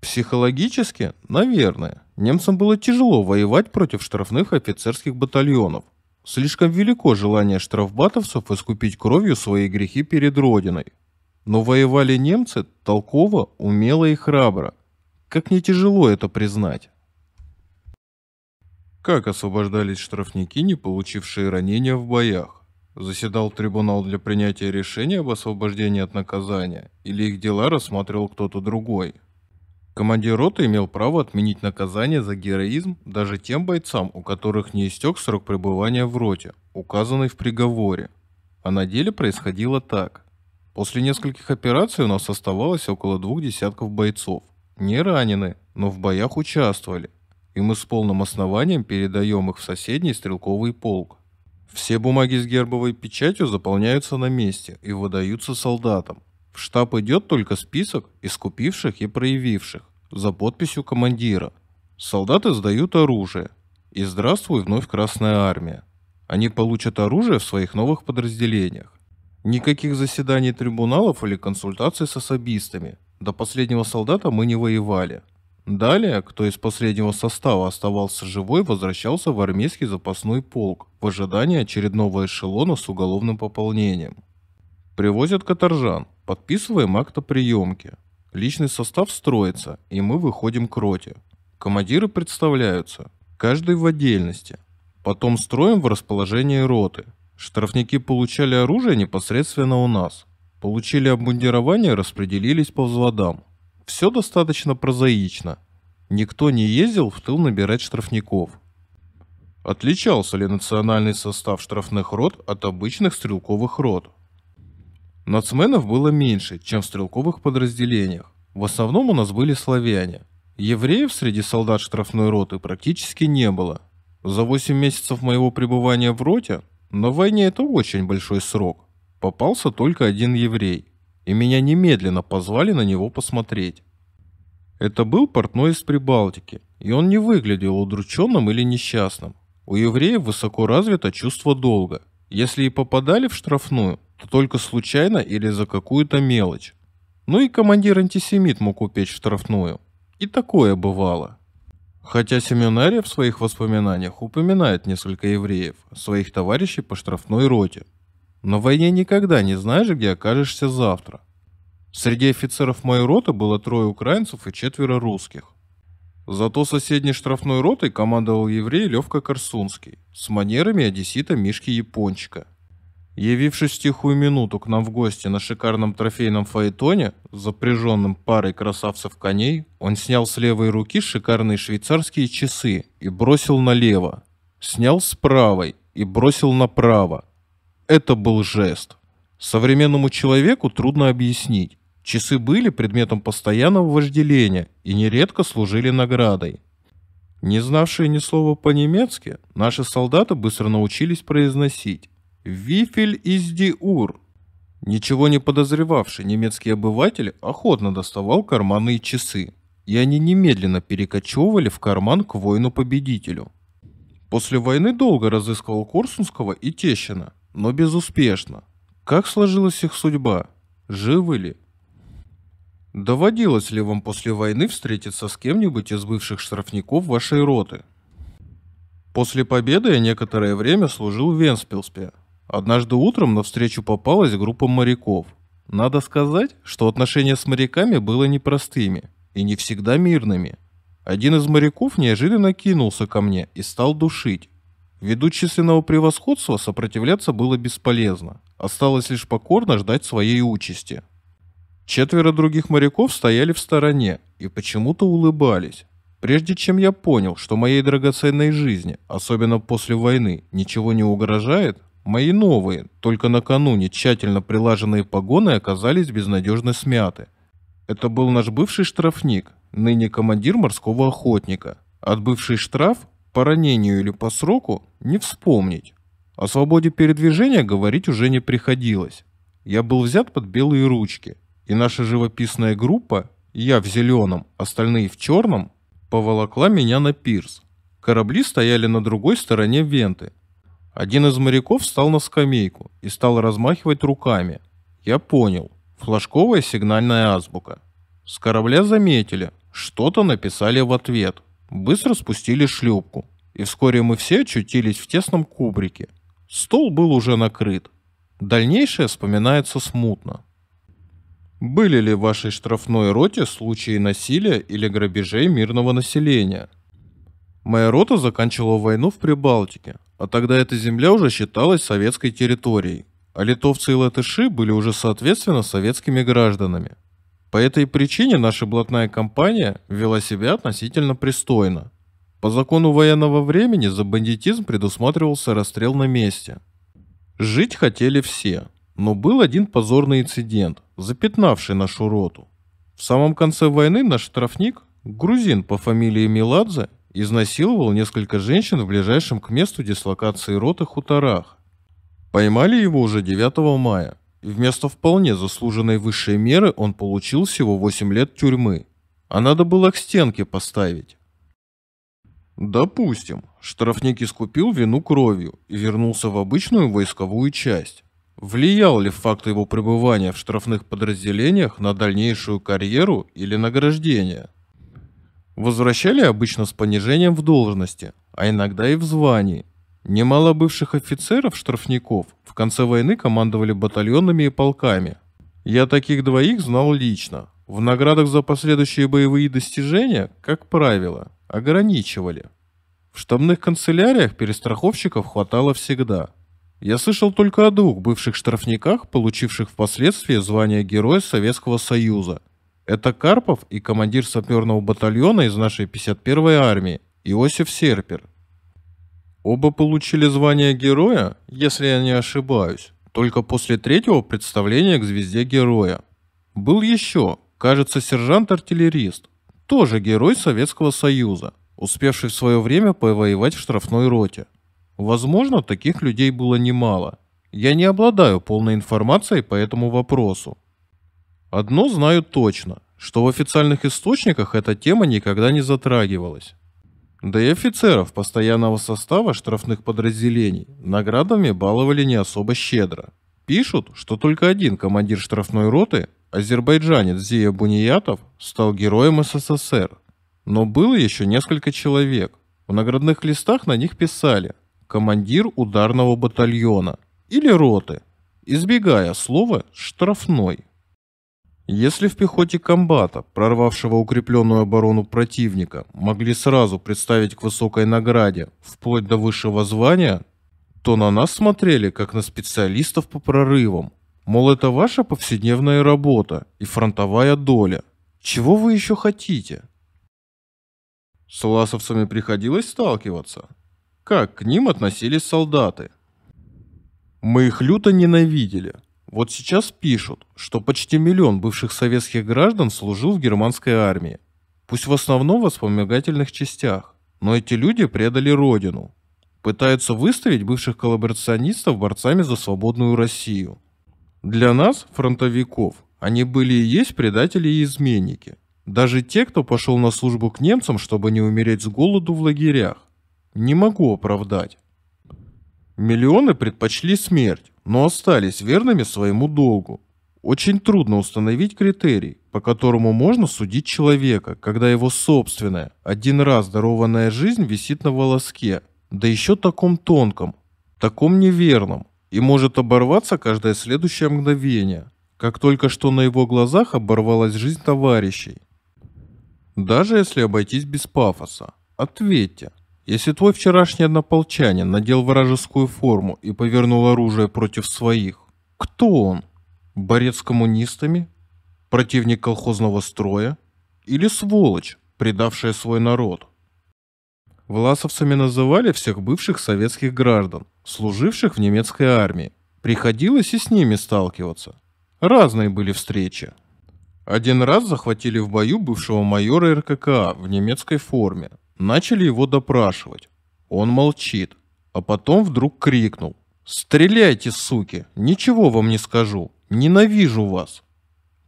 Психологически, наверное, немцам было тяжело воевать против штрафных офицерских батальонов. Слишком велико желание штрафбатовцев искупить кровью свои грехи перед Родиной. Но воевали немцы толково, умело и храбро. Как не тяжело это признать. Как освобождались штрафники, не получившие ранения в боях? Заседал трибунал для принятия решения об освобождении от наказания, или их дела рассматривал кто-то другой? Командир роты имел право отменить наказание за героизм даже тем бойцам, у которых не истек срок пребывания в роте, указанный в приговоре. А на деле происходило так. После нескольких операций у нас оставалось около двух десятков бойцов. Не ранены, но в боях участвовали. И мы с полным основанием передаем их в соседний стрелковый полк. Все бумаги с гербовой печатью заполняются на месте и выдаются солдатам. В штаб идет только список искупивших и проявивших за подписью командира. Солдаты сдают оружие. И здравствуй вновь Красная Армия. Они получат оружие в своих новых подразделениях. Никаких заседаний трибуналов или консультаций с особистами. До последнего солдата мы не воевали. Далее, кто из последнего состава оставался живой, возвращался в армейский запасной полк в ожидании очередного эшелона с уголовным пополнением. Привозят каторжан, подписываем акт о приемке. Личный состав строится, и мы выходим к роте. Командиры представляются, каждый в отдельности. Потом строим в расположении роты – Штрафники получали оружие непосредственно у нас. Получили обмундирование, распределились по взводам. Все достаточно прозаично. Никто не ездил в тыл набирать штрафников. Отличался ли национальный состав штрафных рот от обычных стрелковых рот? Нацменов было меньше, чем в стрелковых подразделениях. В основном у нас были славяне. Евреев среди солдат штрафной роты практически не было. За 8 месяцев моего пребывания в роте на войне это очень большой срок. Попался только один еврей, и меня немедленно позвали на него посмотреть. Это был портной из Прибалтики, и он не выглядел удрученным или несчастным. У евреев высоко развито чувство долга. Если и попадали в штрафную, то только случайно или за какую-то мелочь. Ну и командир-антисемит мог упечь штрафную. И такое бывало. Хотя Семенария в своих воспоминаниях упоминает несколько евреев, своих товарищей по штрафной роте. На войне никогда не знаешь, где окажешься завтра. Среди офицеров моей роты было трое украинцев и четверо русских. Зато соседней штрафной ротой командовал еврей Левка Корсунский с манерами одессита Мишки Япончика. Явившись в тихую минуту к нам в гости на шикарном трофейном фаэтоне, запряженном парой красавцев коней, он снял с левой руки шикарные швейцарские часы и бросил налево. Снял с правой и бросил направо. Это был жест. Современному человеку трудно объяснить. Часы были предметом постоянного вожделения и нередко служили наградой. Не знавшие ни слова по-немецки, наши солдаты быстро научились произносить «Вифель из Диур». Ничего не подозревавший немецкий обыватель охотно доставал карманные часы, и они немедленно перекочевывали в карман к воину-победителю. После войны долго разыскивал Корсунского и Тещина, но безуспешно. Как сложилась их судьба? Живы ли? Доводилось ли вам после войны встретиться с кем-нибудь из бывших штрафников вашей роты? После победы я некоторое время служил в Венспилспе. Однажды утром навстречу попалась группа моряков. Надо сказать, что отношения с моряками было непростыми и не всегда мирными. Один из моряков неожиданно кинулся ко мне и стал душить. Ввиду численного превосходства сопротивляться было бесполезно. Осталось лишь покорно ждать своей участи. Четверо других моряков стояли в стороне и почему-то улыбались. Прежде чем я понял, что моей драгоценной жизни, особенно после войны, ничего не угрожает, мои новые, только накануне тщательно прилаженные погоны оказались безнадежно смяты. Это был наш бывший штрафник, ныне командир морского охотника. Отбывший штраф, по ранению или по сроку, не вспомнить. О свободе передвижения говорить уже не приходилось. Я был взят под белые ручки и наша живописная группа, я в зеленом, остальные в черном, поволокла меня на пирс. Корабли стояли на другой стороне венты. Один из моряков встал на скамейку и стал размахивать руками. Я понял. Флажковая сигнальная азбука. С корабля заметили, что-то написали в ответ. Быстро спустили шлюпку. И вскоре мы все очутились в тесном кубрике. Стол был уже накрыт. Дальнейшее вспоминается смутно. Были ли в вашей штрафной роте случаи насилия или грабежей мирного населения? Моя рота заканчивала войну в Прибалтике, а тогда эта земля уже считалась советской территорией, а литовцы и латыши были уже соответственно советскими гражданами. По этой причине наша блатная компания вела себя относительно пристойно. По закону военного времени за бандитизм предусматривался расстрел на месте. Жить хотели все, но был один позорный инцидент, запятнавший нашу роту. В самом конце войны наш штрафник, грузин по фамилии Миладзе, изнасиловал несколько женщин в ближайшем к месту дислокации роты хуторах. Поймали его уже 9 мая, вместо вполне заслуженной высшей меры он получил всего 8 лет тюрьмы. А надо было к стенке поставить. Допустим, штрафник искупил вину кровью и вернулся в обычную войсковую часть. Влиял ли факт его пребывания в штрафных подразделениях на дальнейшую карьеру или награждение? Возвращали обычно с понижением в должности, а иногда и в звании. Немало бывших офицеров-штрафников в конце войны командовали батальонами и полками. Я таких двоих знал лично. В наградах за последующие боевые достижения, как правило, ограничивали. В штабных канцеляриях перестраховщиков хватало всегда – я слышал только о двух бывших штрафниках, получивших впоследствии звание Героя Советского Союза. Это Карпов и командир саперного батальона из нашей 51-й армии, Иосиф Серпер. Оба получили звание Героя, если я не ошибаюсь, только после третьего представления к звезде Героя. Был еще, кажется, сержант-артиллерист, тоже Герой Советского Союза, успевший в свое время повоевать в штрафной роте. Возможно, таких людей было немало. Я не обладаю полной информацией по этому вопросу. Одно знаю точно, что в официальных источниках эта тема никогда не затрагивалась. Да и офицеров постоянного состава штрафных подразделений наградами баловали не особо щедро. Пишут, что только один командир штрафной роты, азербайджанец Зия Буниятов, стал героем СССР. Но было еще несколько человек. В наградных листах на них писали «командир ударного батальона» или «роты», избегая слова «штрафной». Если в пехоте комбата, прорвавшего укрепленную оборону противника, могли сразу представить к высокой награде, вплоть до высшего звания, то на нас смотрели как на специалистов по прорывам. Мол, это ваша повседневная работа и фронтовая доля. Чего вы еще хотите? С ласовцами приходилось сталкиваться. Как к ним относились солдаты? Мы их люто ненавидели – вот сейчас пишут, что почти миллион бывших советских граждан служил в германской армии. Пусть в основном в вспомогательных частях, но эти люди предали родину. Пытаются выставить бывших коллаборационистов борцами за свободную Россию. Для нас, фронтовиков, они были и есть предатели и изменники. Даже те, кто пошел на службу к немцам, чтобы не умереть с голоду в лагерях. Не могу оправдать. Миллионы предпочли смерть, но остались верными своему долгу. Очень трудно установить критерий, по которому можно судить человека, когда его собственная, один раз дарованная жизнь висит на волоске, да еще таком тонком, таком неверном, и может оборваться каждое следующее мгновение, как только что на его глазах оборвалась жизнь товарищей. Даже если обойтись без пафоса, ответьте – если твой вчерашний однополчанин надел вражескую форму и повернул оружие против своих, кто он? Борец с коммунистами? Противник колхозного строя? Или сволочь, предавшая свой народ? Власовцами называли всех бывших советских граждан, служивших в немецкой армии. Приходилось и с ними сталкиваться. Разные были встречи. Один раз захватили в бою бывшего майора РККА в немецкой форме, Начали его допрашивать. Он молчит, а потом вдруг крикнул. «Стреляйте, суки! Ничего вам не скажу! Ненавижу вас!»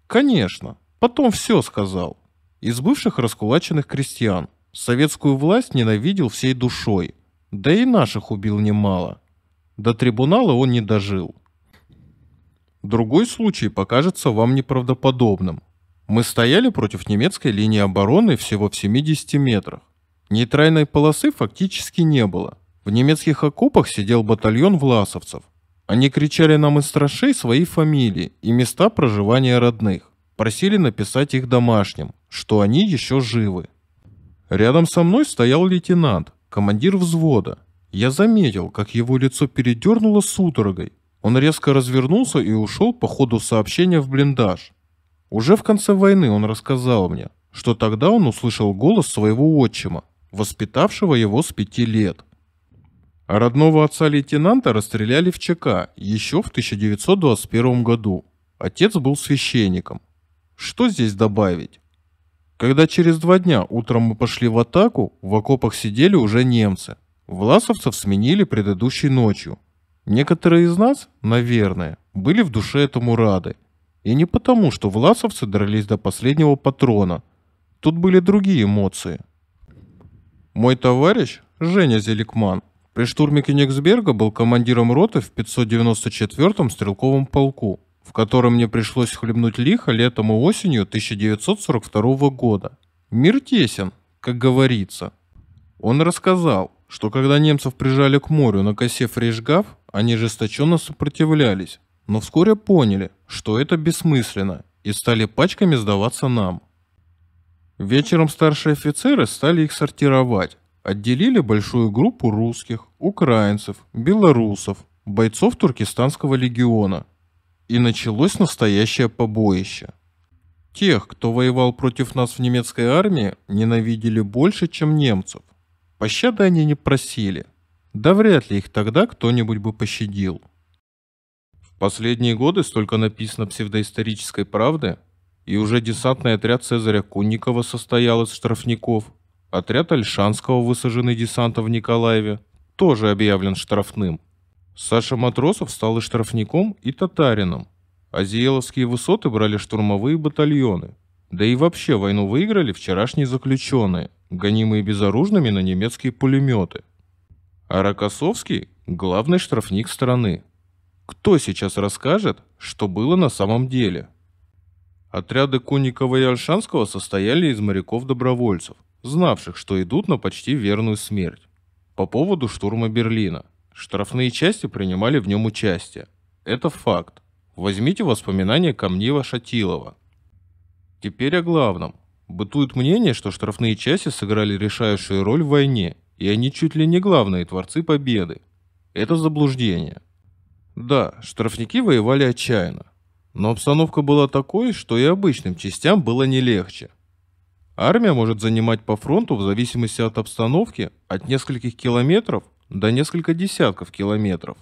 Конечно, потом все сказал. Из бывших раскулаченных крестьян советскую власть ненавидел всей душой, да и наших убил немало. До трибунала он не дожил. Другой случай покажется вам неправдоподобным. Мы стояли против немецкой линии обороны всего в 70 метрах. Нейтральной полосы фактически не было. В немецких окопах сидел батальон власовцев. Они кричали нам из страшей свои фамилии и места проживания родных. Просили написать их домашним, что они еще живы. Рядом со мной стоял лейтенант, командир взвода. Я заметил, как его лицо передернуло судорогой. Он резко развернулся и ушел по ходу сообщения в блиндаж. Уже в конце войны он рассказал мне, что тогда он услышал голос своего отчима, воспитавшего его с пяти лет. А родного отца лейтенанта расстреляли в ЧК еще в 1921 году. Отец был священником. Что здесь добавить? Когда через два дня утром мы пошли в атаку, в окопах сидели уже немцы. Власовцев сменили предыдущей ночью. Некоторые из нас, наверное, были в душе этому рады. И не потому, что власовцы дрались до последнего патрона. Тут были другие эмоции – мой товарищ, Женя Зеликман, при штурме Кенигсберга был командиром роты в 594-м стрелковом полку, в котором мне пришлось хлебнуть лихо летом и осенью 1942 года. Мир тесен, как говорится. Он рассказал, что когда немцев прижали к морю на косе Фрейшгав, они жесточенно сопротивлялись, но вскоре поняли, что это бессмысленно, и стали пачками сдаваться нам. Вечером старшие офицеры стали их сортировать. Отделили большую группу русских, украинцев, белорусов, бойцов Туркестанского легиона. И началось настоящее побоище. Тех, кто воевал против нас в немецкой армии, ненавидели больше, чем немцев. Пощады они не просили. Да вряд ли их тогда кто-нибудь бы пощадил. В последние годы столько написано псевдоисторической правды, и уже десантный отряд Цезаря Кунникова состоял из штрафников. Отряд Альшанского, высаженный десантом в Николаеве, тоже объявлен штрафным. Саша Матросов стал и штрафником, и татарином. Азиеловские высоты брали штурмовые батальоны. Да и вообще войну выиграли вчерашние заключенные, гонимые безоружными на немецкие пулеметы. А Рокоссовский – главный штрафник страны. Кто сейчас расскажет, что было на самом деле? Отряды Кунникова и Альшанского состояли из моряков-добровольцев, знавших, что идут на почти верную смерть. По поводу штурма Берлина. Штрафные части принимали в нем участие. Это факт. Возьмите воспоминания Камнева-Шатилова. Теперь о главном. Бытует мнение, что штрафные части сыграли решающую роль в войне, и они чуть ли не главные творцы победы. Это заблуждение. Да, штрафники воевали отчаянно, но обстановка была такой, что и обычным частям было не легче. Армия может занимать по фронту в зависимости от обстановки от нескольких километров до нескольких десятков километров.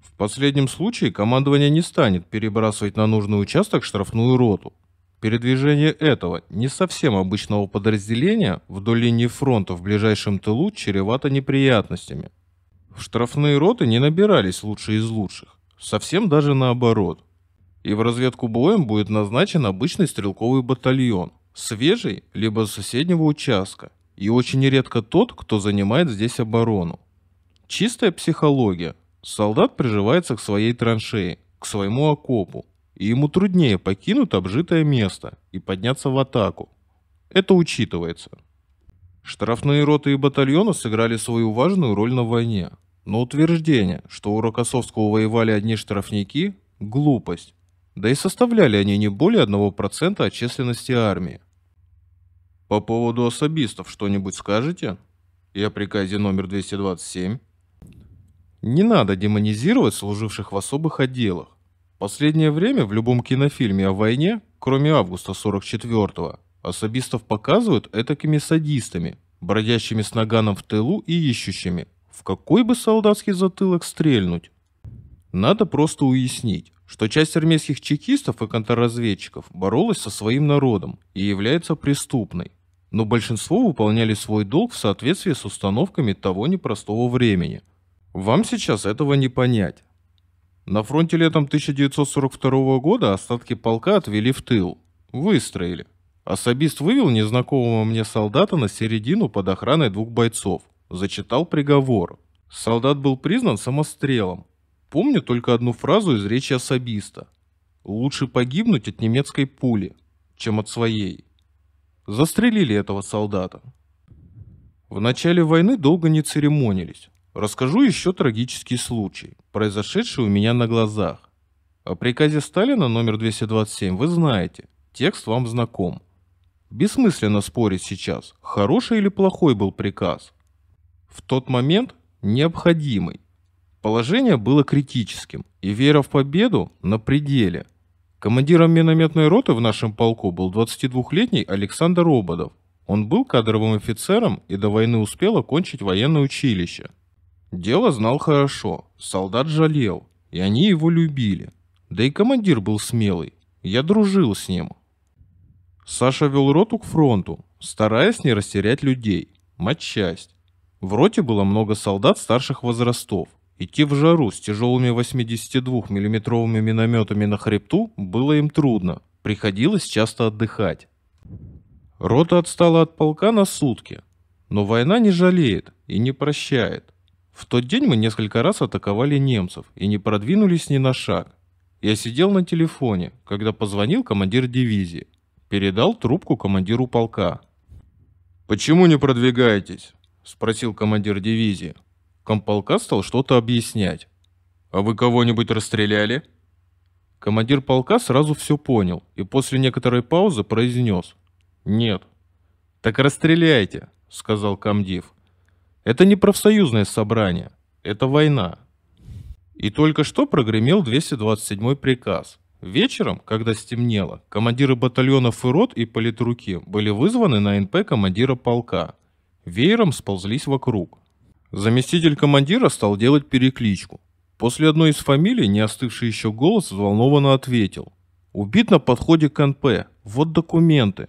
В последнем случае командование не станет перебрасывать на нужный участок штрафную роту. Передвижение этого не совсем обычного подразделения вдоль линии фронта в ближайшем тылу чревато неприятностями. В штрафные роты не набирались лучшие из лучших, совсем даже наоборот. И в разведку боем будет назначен обычный стрелковый батальон – свежий, либо с соседнего участка, и очень редко тот, кто занимает здесь оборону. Чистая психология. Солдат приживается к своей траншее, к своему окопу, и ему труднее покинуть обжитое место и подняться в атаку. Это учитывается. Штрафные роты и батальоны сыграли свою важную роль на войне, но утверждение, что у Рокоссовского воевали одни штрафники – глупость. Да и составляли они не более 1% от численности армии. По поводу особистов что-нибудь скажете? И о приказе номер 227? Не надо демонизировать служивших в особых отделах. Последнее время в любом кинофильме о войне, кроме августа 44-го, особистов показывают этакими садистами, бродящими с наганом в тылу и ищущими, в какой бы солдатский затылок стрельнуть. Надо просто уяснить, что часть армейских чекистов и контрразведчиков боролась со своим народом и является преступной, но большинство выполняли свой долг в соответствии с установками того непростого времени. Вам сейчас этого не понять. На фронте летом 1942 года остатки полка отвели в тыл, выстроили. Особист вывел незнакомого мне солдата на середину под охраной двух бойцов, зачитал приговор. Солдат был признан самострелом, Помню только одну фразу из речи особиста. «Лучше погибнуть от немецкой пули, чем от своей». Застрелили этого солдата. В начале войны долго не церемонились. Расскажу еще трагический случай, произошедший у меня на глазах. О приказе Сталина номер 227 вы знаете, текст вам знаком. Бессмысленно спорить сейчас, хороший или плохой был приказ. В тот момент необходимый. Положение было критическим, и вера в победу на пределе. Командиром минометной роты в нашем полку был 22-летний Александр Ободов. Он был кадровым офицером и до войны успел окончить военное училище. Дело знал хорошо, солдат жалел, и они его любили. Да и командир был смелый, я дружил с ним. Саша вел роту к фронту, стараясь не растерять людей, матчасть. В роте было много солдат старших возрастов, Идти в жару с тяжелыми 82 миллиметровыми минометами на хребту было им трудно, приходилось часто отдыхать. Рота отстала от полка на сутки, но война не жалеет и не прощает. В тот день мы несколько раз атаковали немцев и не продвинулись ни на шаг. Я сидел на телефоне, когда позвонил командир дивизии. Передал трубку командиру полка. «Почему не продвигаетесь?» – спросил командир дивизии. Комполка стал что-то объяснять. «А вы кого-нибудь расстреляли?» Командир полка сразу все понял и после некоторой паузы произнес. «Нет». «Так расстреляйте», — сказал комдив. «Это не профсоюзное собрание, это война». И только что прогремел 227-й приказ. Вечером, когда стемнело, командиры батальонов и рот и политруки были вызваны на НП командира полка. Веером сползлись вокруг. Заместитель командира стал делать перекличку. После одной из фамилий не остывший еще голос взволнованно ответил. «Убит на подходе к НП. Вот документы».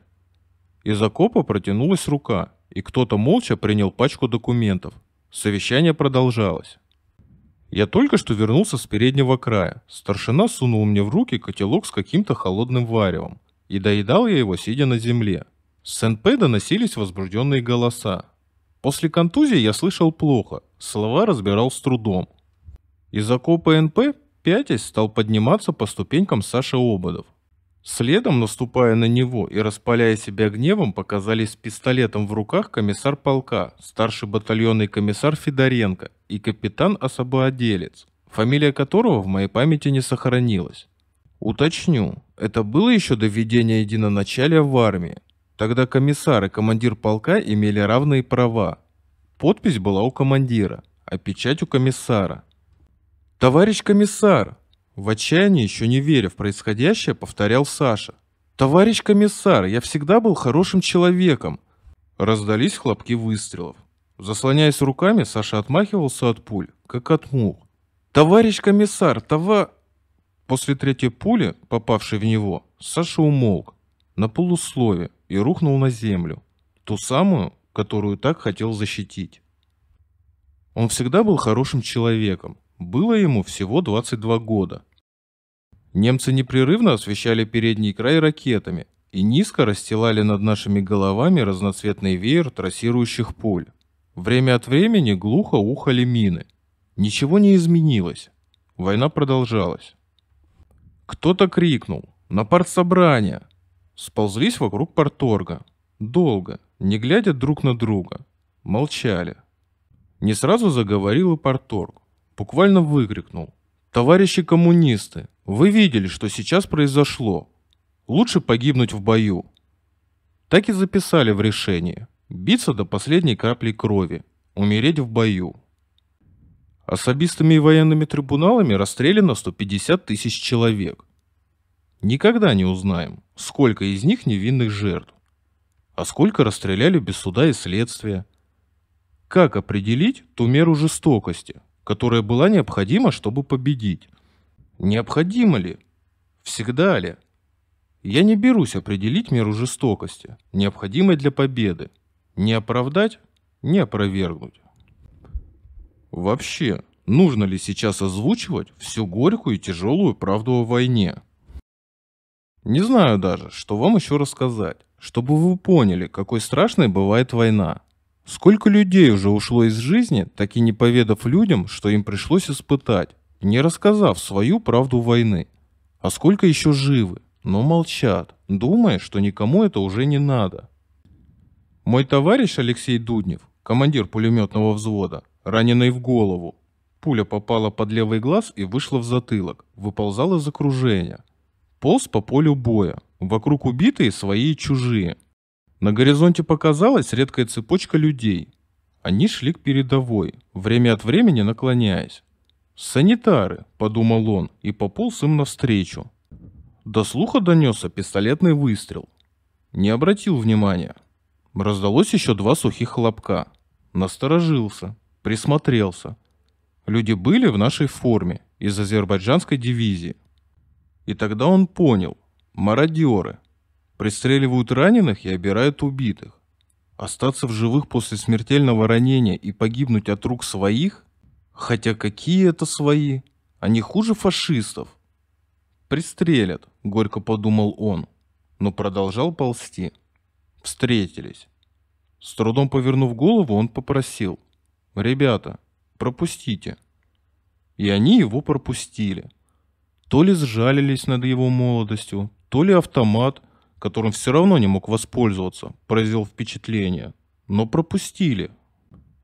Из окопа протянулась рука, и кто-то молча принял пачку документов. Совещание продолжалось. Я только что вернулся с переднего края. Старшина сунул мне в руки котелок с каким-то холодным варевом. и доедал я его, сидя на земле. С СНП доносились возбужденные голоса. После контузии я слышал плохо, слова разбирал с трудом. Из окопа НП, пятясь, стал подниматься по ступенькам Саша Ободов. Следом, наступая на него и распаляя себя гневом, показались с пистолетом в руках комиссар полка, старший батальонный комиссар Федоренко и капитан особоотделец, фамилия которого в моей памяти не сохранилась. Уточню, это было еще до введения единоначалия в армии. Тогда комиссар и командир полка имели равные права. Подпись была у командира, а печать у комиссара. «Товарищ комиссар!» В отчаянии, еще не веря в происходящее, повторял Саша. «Товарищ комиссар, я всегда был хорошим человеком!» Раздались хлопки выстрелов. Заслоняясь руками, Саша отмахивался от пуль, как от мух. «Товарищ комиссар, това...» После третьей пули, попавшей в него, Саша умолк на полуслове и рухнул на землю, ту самую, которую так хотел защитить. Он всегда был хорошим человеком, было ему всего 22 года. Немцы непрерывно освещали передний край ракетами и низко расстилали над нашими головами разноцветный веер трассирующих пуль. Время от времени глухо ухали мины. Ничего не изменилось. Война продолжалась. Кто-то крикнул «На партсобрание!» Сползлись вокруг порторга. Долго, не глядя друг на друга. Молчали. Не сразу заговорил и порторг буквально выкрикнул. «Товарищи коммунисты, вы видели, что сейчас произошло. Лучше погибнуть в бою». Так и записали в решении. Биться до последней капли крови. Умереть в бою. Особистами и военными трибуналами расстреляно 150 тысяч человек. Никогда не узнаем, сколько из них невинных жертв. А сколько расстреляли без суда и следствия. Как определить ту меру жестокости, которая была необходима, чтобы победить. Необходимо ли? Всегда ли? Я не берусь определить меру жестокости, необходимой для победы. Не оправдать, не опровергнуть. Вообще, нужно ли сейчас озвучивать всю горькую и тяжелую правду о войне? Не знаю даже, что вам еще рассказать, чтобы вы поняли, какой страшной бывает война. Сколько людей уже ушло из жизни, так и не поведав людям, что им пришлось испытать, не рассказав свою правду войны. А сколько еще живы, но молчат, думая, что никому это уже не надо. Мой товарищ Алексей Дуднев, командир пулеметного взвода, раненый в голову, пуля попала под левый глаз и вышла в затылок, выползал из окружения. Полз по полю боя, вокруг убитые свои и чужие – на горизонте показалась редкая цепочка людей. Они шли к передовой, время от времени наклоняясь. «Санитары», — подумал он и пополз им навстречу. До слуха донесся пистолетный выстрел. Не обратил внимания. Раздалось еще два сухих хлопка. Насторожился, присмотрелся. Люди были в нашей форме, из азербайджанской дивизии. И тогда он понял. Мародеры. Пристреливают раненых и обирают убитых. Остаться в живых после смертельного ранения и погибнуть от рук своих? Хотя какие это свои? Они хуже фашистов. Пристрелят, горько подумал он, но продолжал ползти. Встретились. С трудом повернув голову, он попросил. «Ребята, пропустите». И они его пропустили. То ли сжалились над его молодостью, то ли автомат – которым все равно не мог воспользоваться, произвел впечатление. Но пропустили.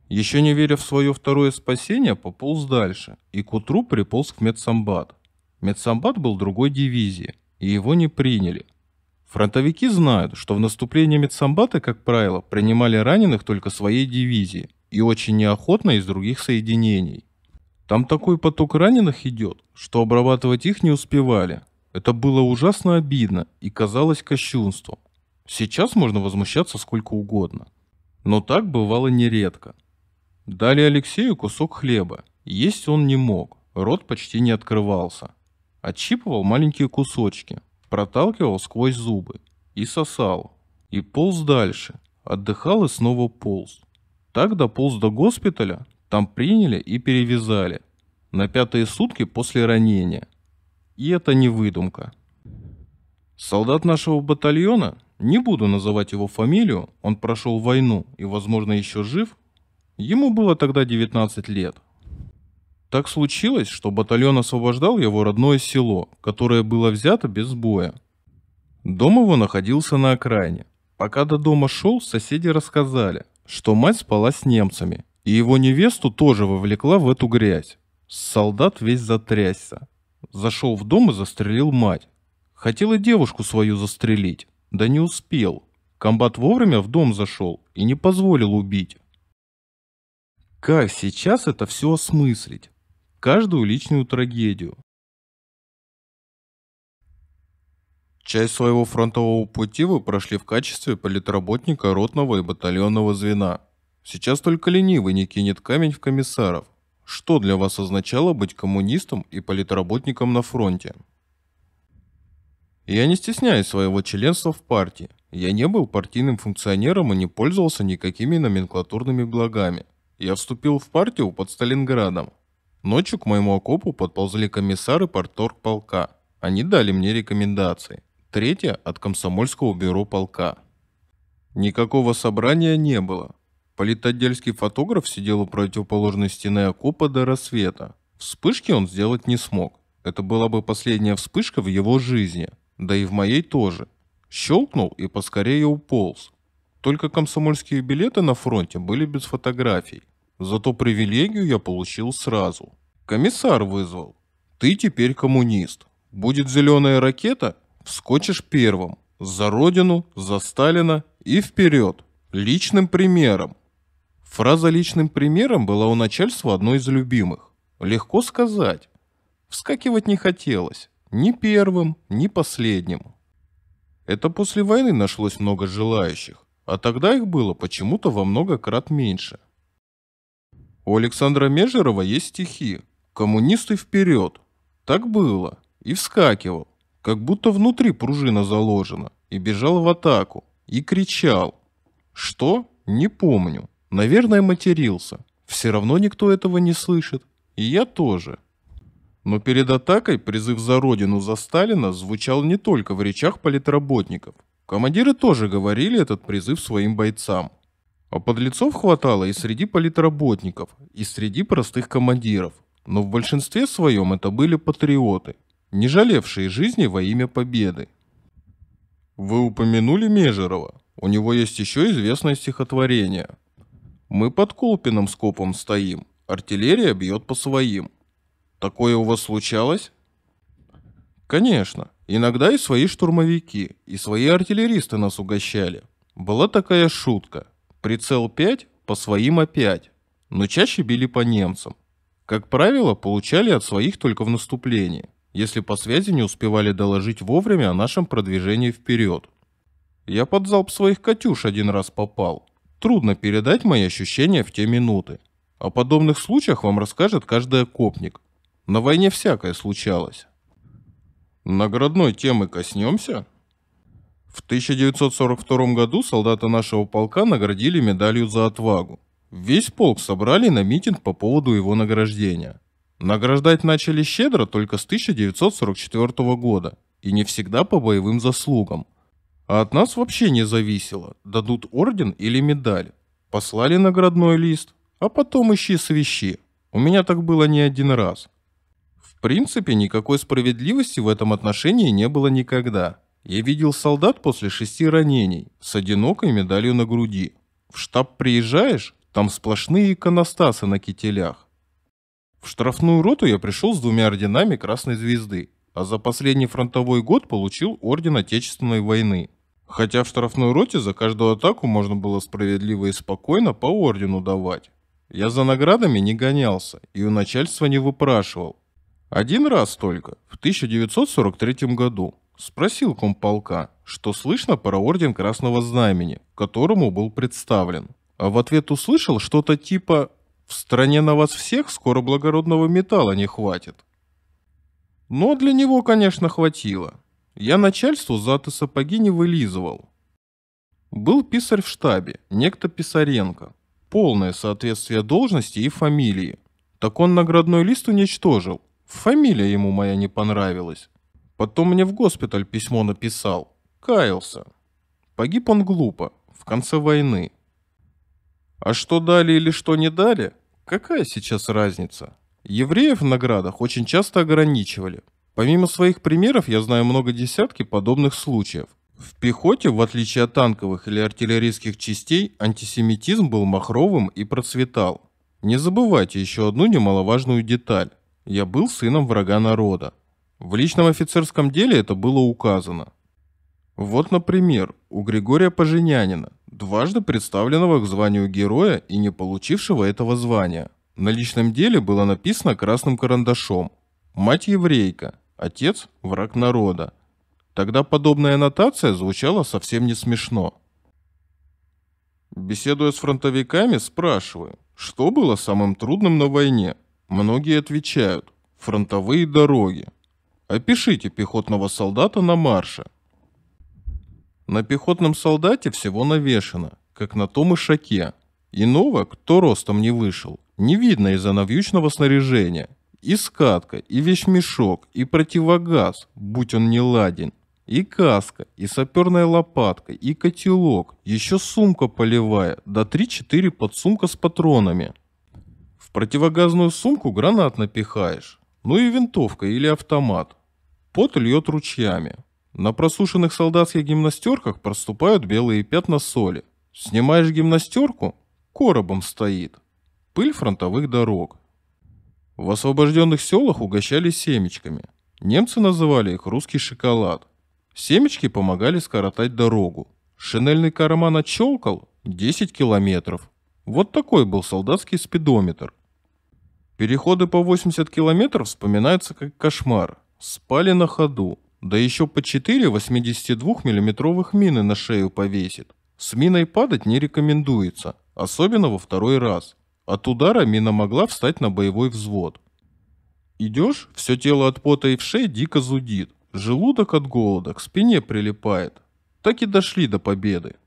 Еще не веря в свое второе спасение, пополз дальше и к утру приполз в медсамбат. Медсамбат был другой дивизии, и его не приняли. Фронтовики знают, что в наступлении медсамбата, как правило, принимали раненых только своей дивизии и очень неохотно из других соединений. Там такой поток раненых идет, что обрабатывать их не успевали, это было ужасно обидно и казалось кощунством. Сейчас можно возмущаться сколько угодно. Но так бывало нередко. Дали Алексею кусок хлеба. Есть он не мог, рот почти не открывался. Отщипывал маленькие кусочки, проталкивал сквозь зубы и сосал. И полз дальше, отдыхал и снова полз. Так дополз до госпиталя, там приняли и перевязали. На пятые сутки после ранения – и это не выдумка. Солдат нашего батальона, не буду называть его фамилию, он прошел войну и, возможно, еще жив, ему было тогда 19 лет. Так случилось, что батальон освобождал его родное село, которое было взято без боя. Дом его находился на окраине. Пока до дома шел, соседи рассказали, что мать спала с немцами, и его невесту тоже вовлекла в эту грязь. Солдат весь затрясся. Зашел в дом и застрелил мать. Хотел и девушку свою застрелить, да не успел. Комбат вовремя в дом зашел и не позволил убить. Как сейчас это все осмыслить? Каждую личную трагедию. Часть своего фронтового пути вы прошли в качестве политработника ротного и батальонного звена. Сейчас только ленивый не кинет камень в комиссаров. Что для вас означало быть коммунистом и политработником на фронте? Я не стесняюсь своего членства в партии. Я не был партийным функционером и не пользовался никакими номенклатурными благами. Я вступил в партию под Сталинградом. Ночью к моему окопу подползли комиссары порторг полка. Они дали мне рекомендации. Третья от комсомольского бюро полка. Никакого собрания не было. Политотдельский фотограф сидел у противоположной стены окопа до рассвета. Вспышки он сделать не смог. Это была бы последняя вспышка в его жизни, да и в моей тоже. Щелкнул и поскорее уполз. Только комсомольские билеты на фронте были без фотографий. Зато привилегию я получил сразу. Комиссар вызвал. Ты теперь коммунист. Будет зеленая ракета, Вскочишь первым. За родину, за Сталина и вперед. Личным примером. Фраза «личным примером» была у начальства одной из любимых. Легко сказать. Вскакивать не хотелось. Ни первым, ни последним. Это после войны нашлось много желающих, а тогда их было почему-то во много крат меньше. У Александра Межерова есть стихи «Коммунисты вперед». Так было. И вскакивал как будто внутри пружина заложена, и бежал в атаку, и кричал. Что? Не помню. Наверное, матерился. Все равно никто этого не слышит. И я тоже. Но перед атакой призыв за родину за Сталина звучал не только в речах политработников. Командиры тоже говорили этот призыв своим бойцам. А подлецов хватало и среди политработников, и среди простых командиров. Но в большинстве своем это были патриоты – не жалевшие жизни во имя победы. Вы упомянули Межерова. У него есть еще известное стихотворение. Мы под Колпином скопом стоим, артиллерия бьет по своим. Такое у вас случалось? Конечно. Иногда и свои штурмовики, и свои артиллеристы нас угощали. Была такая шутка. Прицел 5, по своим опять. Но чаще били по немцам. Как правило, получали от своих только в наступлении если по связи не успевали доложить вовремя о нашем продвижении вперед. Я под залп своих «Катюш» один раз попал. Трудно передать мои ощущения в те минуты. О подобных случаях вам расскажет каждый окопник. На войне всякое случалось. Наградной темы коснемся? В 1942 году солдата нашего полка наградили медалью за отвагу. Весь полк собрали на митинг по поводу его награждения. Награждать начали щедро только с 1944 года, и не всегда по боевым заслугам. А от нас вообще не зависело, дадут орден или медаль. Послали наградной лист, а потом ищи свищи. У меня так было не один раз. В принципе, никакой справедливости в этом отношении не было никогда. Я видел солдат после шести ранений, с одинокой медалью на груди. В штаб приезжаешь, там сплошные иконостасы на кителях. В штрафную роту я пришел с двумя орденами Красной Звезды, а за последний фронтовой год получил Орден Отечественной войны. Хотя в штрафной роте за каждую атаку можно было справедливо и спокойно по ордену давать. Я за наградами не гонялся и у начальства не выпрашивал. Один раз только, в 1943 году, спросил комполка, что слышно про орден Красного Знамени, которому был представлен. А в ответ услышал что-то типа в стране на вас всех скоро благородного металла не хватит. Но для него, конечно, хватило. Я начальству заты сапоги не вылизывал. Был писарь в штабе, некто Писаренко. Полное соответствие должности и фамилии. Так он наградной лист уничтожил. Фамилия ему моя не понравилась. Потом мне в госпиталь письмо написал. Каялся. Погиб он глупо, в конце войны. А что дали или что не дали, какая сейчас разница? Евреев в наградах очень часто ограничивали. Помимо своих примеров, я знаю много десятки подобных случаев. В пехоте, в отличие от танковых или артиллерийских частей, антисемитизм был махровым и процветал. Не забывайте еще одну немаловажную деталь. Я был сыном врага народа. В личном офицерском деле это было указано. Вот, например, у Григория Поженянина, дважды представленного к званию героя и не получившего этого звания. На личном деле было написано красным карандашом «Мать еврейка, отец – враг народа». Тогда подобная аннотация звучала совсем не смешно. Беседуя с фронтовиками, спрашиваю, что было самым трудным на войне? Многие отвечают – фронтовые дороги. Опишите пехотного солдата на марше – на пехотном солдате всего навешено, как на том ишаке. Иного, кто ростом не вышел, не видно из-за навьючного снаряжения. И скатка, и вещмешок, и противогаз, будь он не ладен, и каска, и саперная лопатка, и котелок, еще сумка полевая, да 3-4 подсумка с патронами. В противогазную сумку гранат напихаешь, ну и винтовка или автомат. Пот льет ручьями, на просушенных солдатских гимнастерках проступают белые пятна соли. Снимаешь гимнастерку – коробом стоит. Пыль фронтовых дорог. В освобожденных селах угощали семечками. Немцы называли их русский шоколад. Семечки помогали скоротать дорогу. Шинельный карман отщелкал 10 километров. Вот такой был солдатский спидометр. Переходы по 80 километров вспоминаются как кошмар. Спали на ходу. Да еще по 4 82-миллиметровых мины на шею повесит. С миной падать не рекомендуется, особенно во второй раз. От удара мина могла встать на боевой взвод. Идешь, все тело от пота и в шее дико зудит. Желудок от голода к спине прилипает. Так и дошли до победы.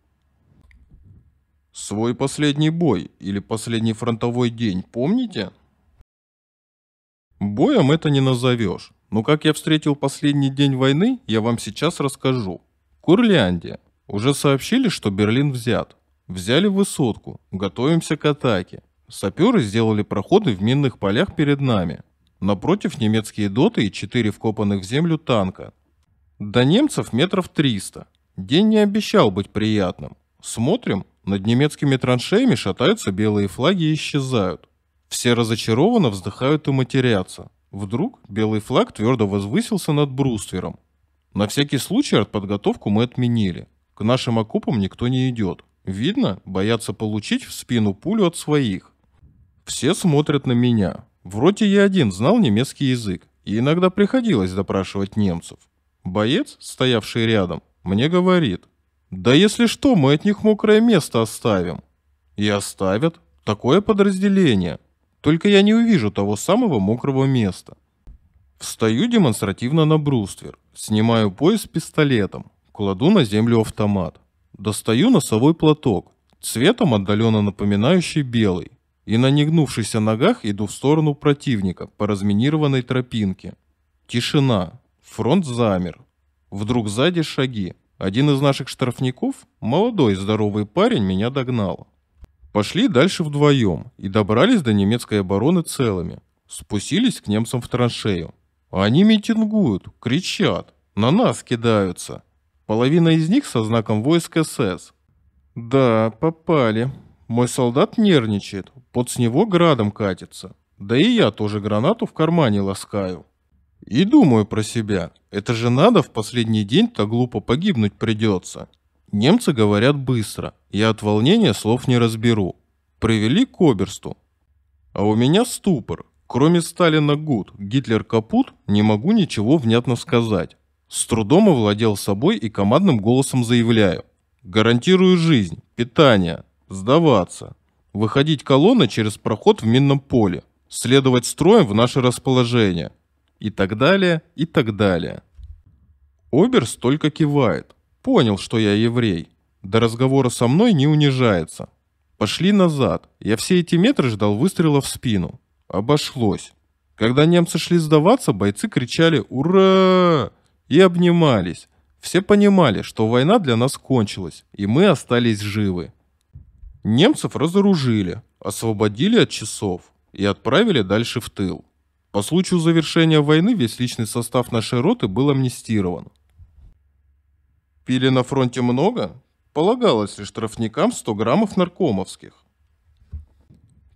Свой последний бой или последний фронтовой день помните? Боем это не назовешь. Но как я встретил последний день войны, я вам сейчас расскажу. Курляндия. Уже сообщили, что Берлин взят. Взяли высотку. Готовимся к атаке. Саперы сделали проходы в минных полях перед нами. Напротив немецкие доты и четыре вкопанных в землю танка. До немцев метров 300. День не обещал быть приятным. Смотрим, над немецкими траншеями шатаются белые флаги и исчезают. Все разочарованно вздыхают и матерятся. Вдруг белый флаг твердо возвысился над бруствером. На всякий случай артподготовку мы отменили. К нашим окопам никто не идет. Видно, боятся получить в спину пулю от своих. Все смотрят на меня. Вроде я один знал немецкий язык, и иногда приходилось допрашивать немцев. Боец, стоявший рядом, мне говорит, «Да если что, мы от них мокрое место оставим». И оставят. Такое подразделение. Только я не увижу того самого мокрого места. Встаю демонстративно на бруствер, снимаю пояс с пистолетом, кладу на землю автомат. Достаю носовой платок, цветом отдаленно напоминающий белый, и на негнувшихся ногах иду в сторону противника по разминированной тропинке. Тишина. Фронт замер. Вдруг сзади шаги. Один из наших штрафников, молодой здоровый парень, меня догнал. Пошли дальше вдвоем и добрались до немецкой обороны целыми. Спустились к немцам в траншею. Они митингуют, кричат, на нас кидаются. Половина из них со знаком войск СС. Да, попали. Мой солдат нервничает, под с него градом катится. Да и я тоже гранату в кармане ласкаю. И думаю про себя, это же надо в последний день-то глупо погибнуть придется. Немцы говорят быстро, я от волнения слов не разберу. Привели к оберсту. А у меня ступор. Кроме Сталина гуд, Гитлер капут, не могу ничего внятно сказать. С трудом овладел собой и командным голосом заявляю. Гарантирую жизнь, питание, сдаваться. Выходить колонны через проход в минном поле. Следовать строем в наше расположение. И так далее, и так далее. Оберст только кивает. Понял, что я еврей. До разговора со мной не унижается. Пошли назад. Я все эти метры ждал выстрела в спину. Обошлось. Когда немцы шли сдаваться, бойцы кричали «Ура!» и обнимались. Все понимали, что война для нас кончилась, и мы остались живы. Немцев разоружили, освободили от часов и отправили дальше в тыл. По случаю завершения войны весь личный состав нашей роты был амнистирован. Пили на фронте много? Полагалось ли штрафникам 100 граммов наркомовских?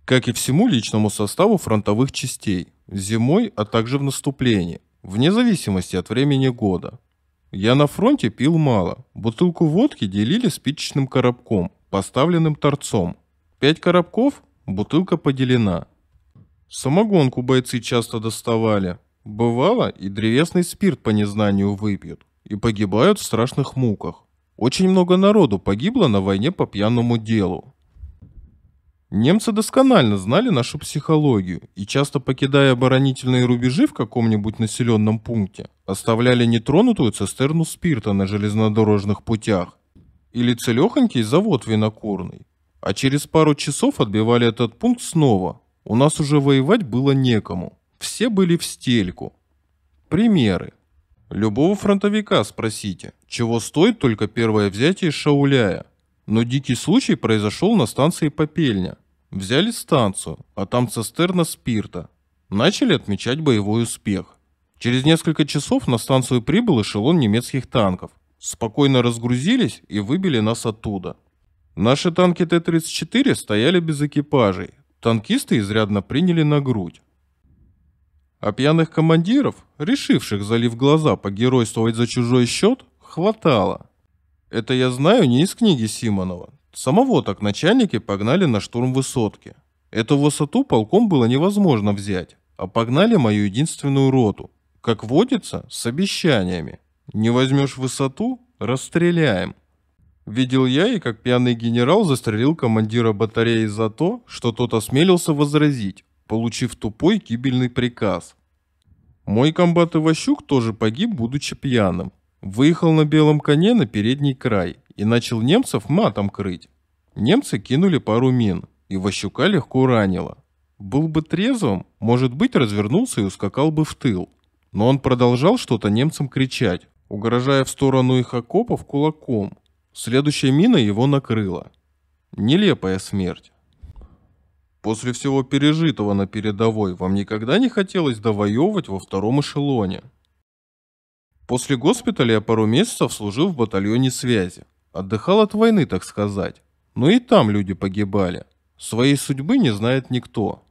Как и всему личному составу фронтовых частей, зимой, а также в наступлении, вне зависимости от времени года – я на фронте пил мало. Бутылку водки делили спичечным коробком, поставленным торцом. Пять коробков, бутылка поделена. Самогонку бойцы часто доставали. Бывало, и древесный спирт по незнанию выпьют. И погибают в страшных муках. Очень много народу погибло на войне по пьяному делу. Немцы досконально знали нашу психологию и часто покидая оборонительные рубежи в каком-нибудь населенном пункте, оставляли нетронутую цистерну спирта на железнодорожных путях или целехонький завод винокурный. А через пару часов отбивали этот пункт снова. У нас уже воевать было некому. Все были в стельку. Примеры. Любого фронтовика спросите, чего стоит только первое взятие Шауляя – но дикий случай произошел на станции Попельня. Взяли станцию, а там цистерна спирта. Начали отмечать боевой успех. Через несколько часов на станцию прибыл эшелон немецких танков. Спокойно разгрузились и выбили нас оттуда. Наши танки Т-34 стояли без экипажей. Танкисты изрядно приняли на грудь. А пьяных командиров, решивших, залив глаза, погеройствовать за чужой счет, хватало. Это я знаю не из книги Симонова. Самого так начальники погнали на штурм высотки. Эту высоту полком было невозможно взять, а погнали мою единственную роту. Как водится, с обещаниями. Не возьмешь высоту – расстреляем. Видел я и как пьяный генерал застрелил командира батареи за то, что тот осмелился возразить, получив тупой гибельный приказ. Мой комбат Иващук тоже погиб, будучи пьяным. Выехал на белом коне на передний край и начал немцев матом крыть. Немцы кинули пару мин, и Ващука легко ранило. Был бы трезвым, может быть, развернулся и ускакал бы в тыл. Но он продолжал что-то немцам кричать, угрожая в сторону их окопов кулаком. Следующая мина его накрыла. Нелепая смерть. После всего пережитого на передовой вам никогда не хотелось довоевывать во втором эшелоне? После госпиталя я пару месяцев служил в батальоне связи. Отдыхал от войны, так сказать. Но и там люди погибали. Своей судьбы не знает никто.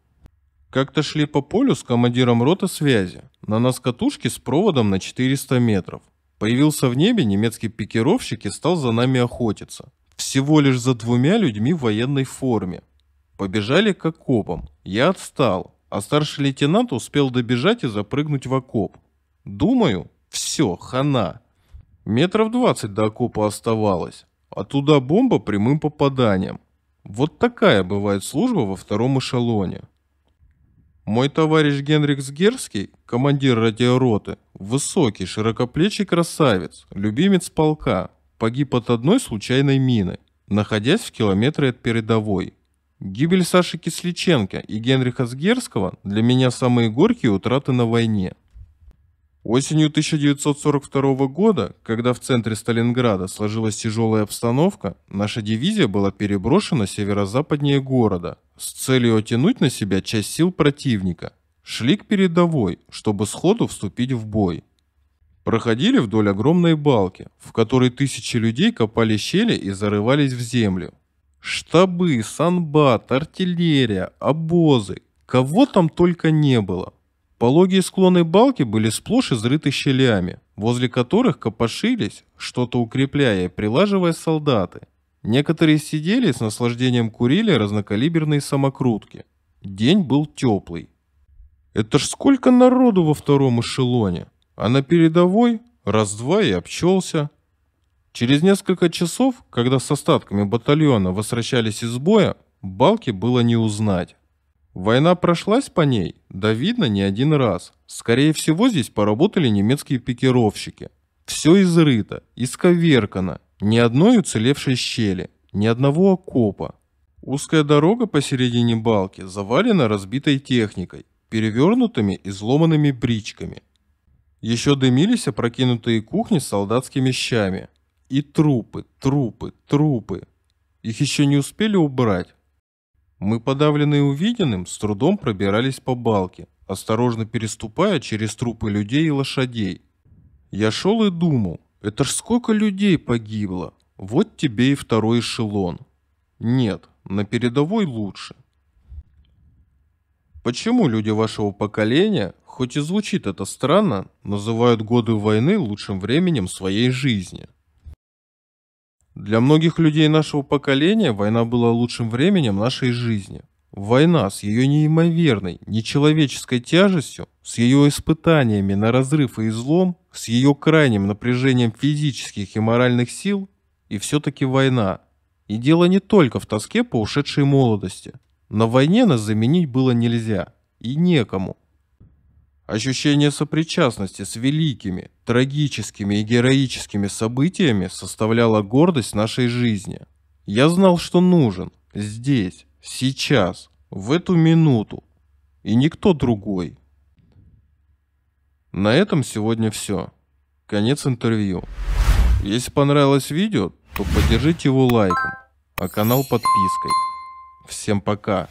Как-то шли по полю с командиром роты связи. На нас катушки с проводом на 400 метров. Появился в небе немецкий пикировщик и стал за нами охотиться. Всего лишь за двумя людьми в военной форме. Побежали к окопам. Я отстал, а старший лейтенант успел добежать и запрыгнуть в окоп. Думаю, все, хана. Метров двадцать до окопа оставалось, а туда бомба прямым попаданием. Вот такая бывает служба во втором эшелоне. Мой товарищ Генрих Сгерский, командир радиороты, высокий, широкоплечий красавец, любимец полка, погиб от одной случайной мины, находясь в километре от передовой. Гибель Саши Кисличенко и Генриха Сгерского для меня самые горькие утраты на войне – Осенью 1942 года, когда в центре Сталинграда сложилась тяжелая обстановка, наша дивизия была переброшена северо-западнее города с целью оттянуть на себя часть сил противника. Шли к передовой, чтобы сходу вступить в бой. Проходили вдоль огромной балки, в которой тысячи людей копали щели и зарывались в землю. Штабы, санбат, артиллерия, обозы, кого там только не было. Пологие склоны балки были сплошь изрыты щелями, возле которых копошились, что-то укрепляя и прилаживая солдаты. Некоторые сидели с наслаждением курили разнокалиберные самокрутки. День был теплый. Это ж сколько народу во втором эшелоне, а на передовой раз-два и обчелся. Через несколько часов, когда с остатками батальона возвращались из боя, балки было не узнать. Война прошлась по ней, да видно не один раз. Скорее всего, здесь поработали немецкие пикировщики. Все изрыто, исковеркано, ни одной уцелевшей щели, ни одного окопа. Узкая дорога посередине балки завалена разбитой техникой, перевернутыми и сломанными бричками. Еще дымились опрокинутые кухни с солдатскими щами. И трупы, трупы, трупы. Их еще не успели убрать. Мы, подавленные увиденным, с трудом пробирались по балке, осторожно переступая через трупы людей и лошадей. Я шел и думал, это ж сколько людей погибло. Вот тебе и второй эшелон. Нет, на передовой лучше. Почему люди вашего поколения, хоть и звучит это странно, называют годы войны лучшим временем своей жизни? Для многих людей нашего поколения война была лучшим временем нашей жизни. Война с ее неимоверной, нечеловеческой тяжестью, с ее испытаниями на разрыв и излом, с ее крайним напряжением физических и моральных сил, и все-таки война. И дело не только в тоске по ушедшей молодости – на войне нас заменить было нельзя и некому. Ощущение сопричастности с великими, трагическими и героическими событиями составляло гордость нашей жизни. Я знал, что нужен здесь, сейчас, в эту минуту, и никто другой. На этом сегодня все. Конец интервью. Если понравилось видео, то поддержите его лайком, а канал подпиской. Всем пока.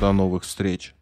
До новых встреч.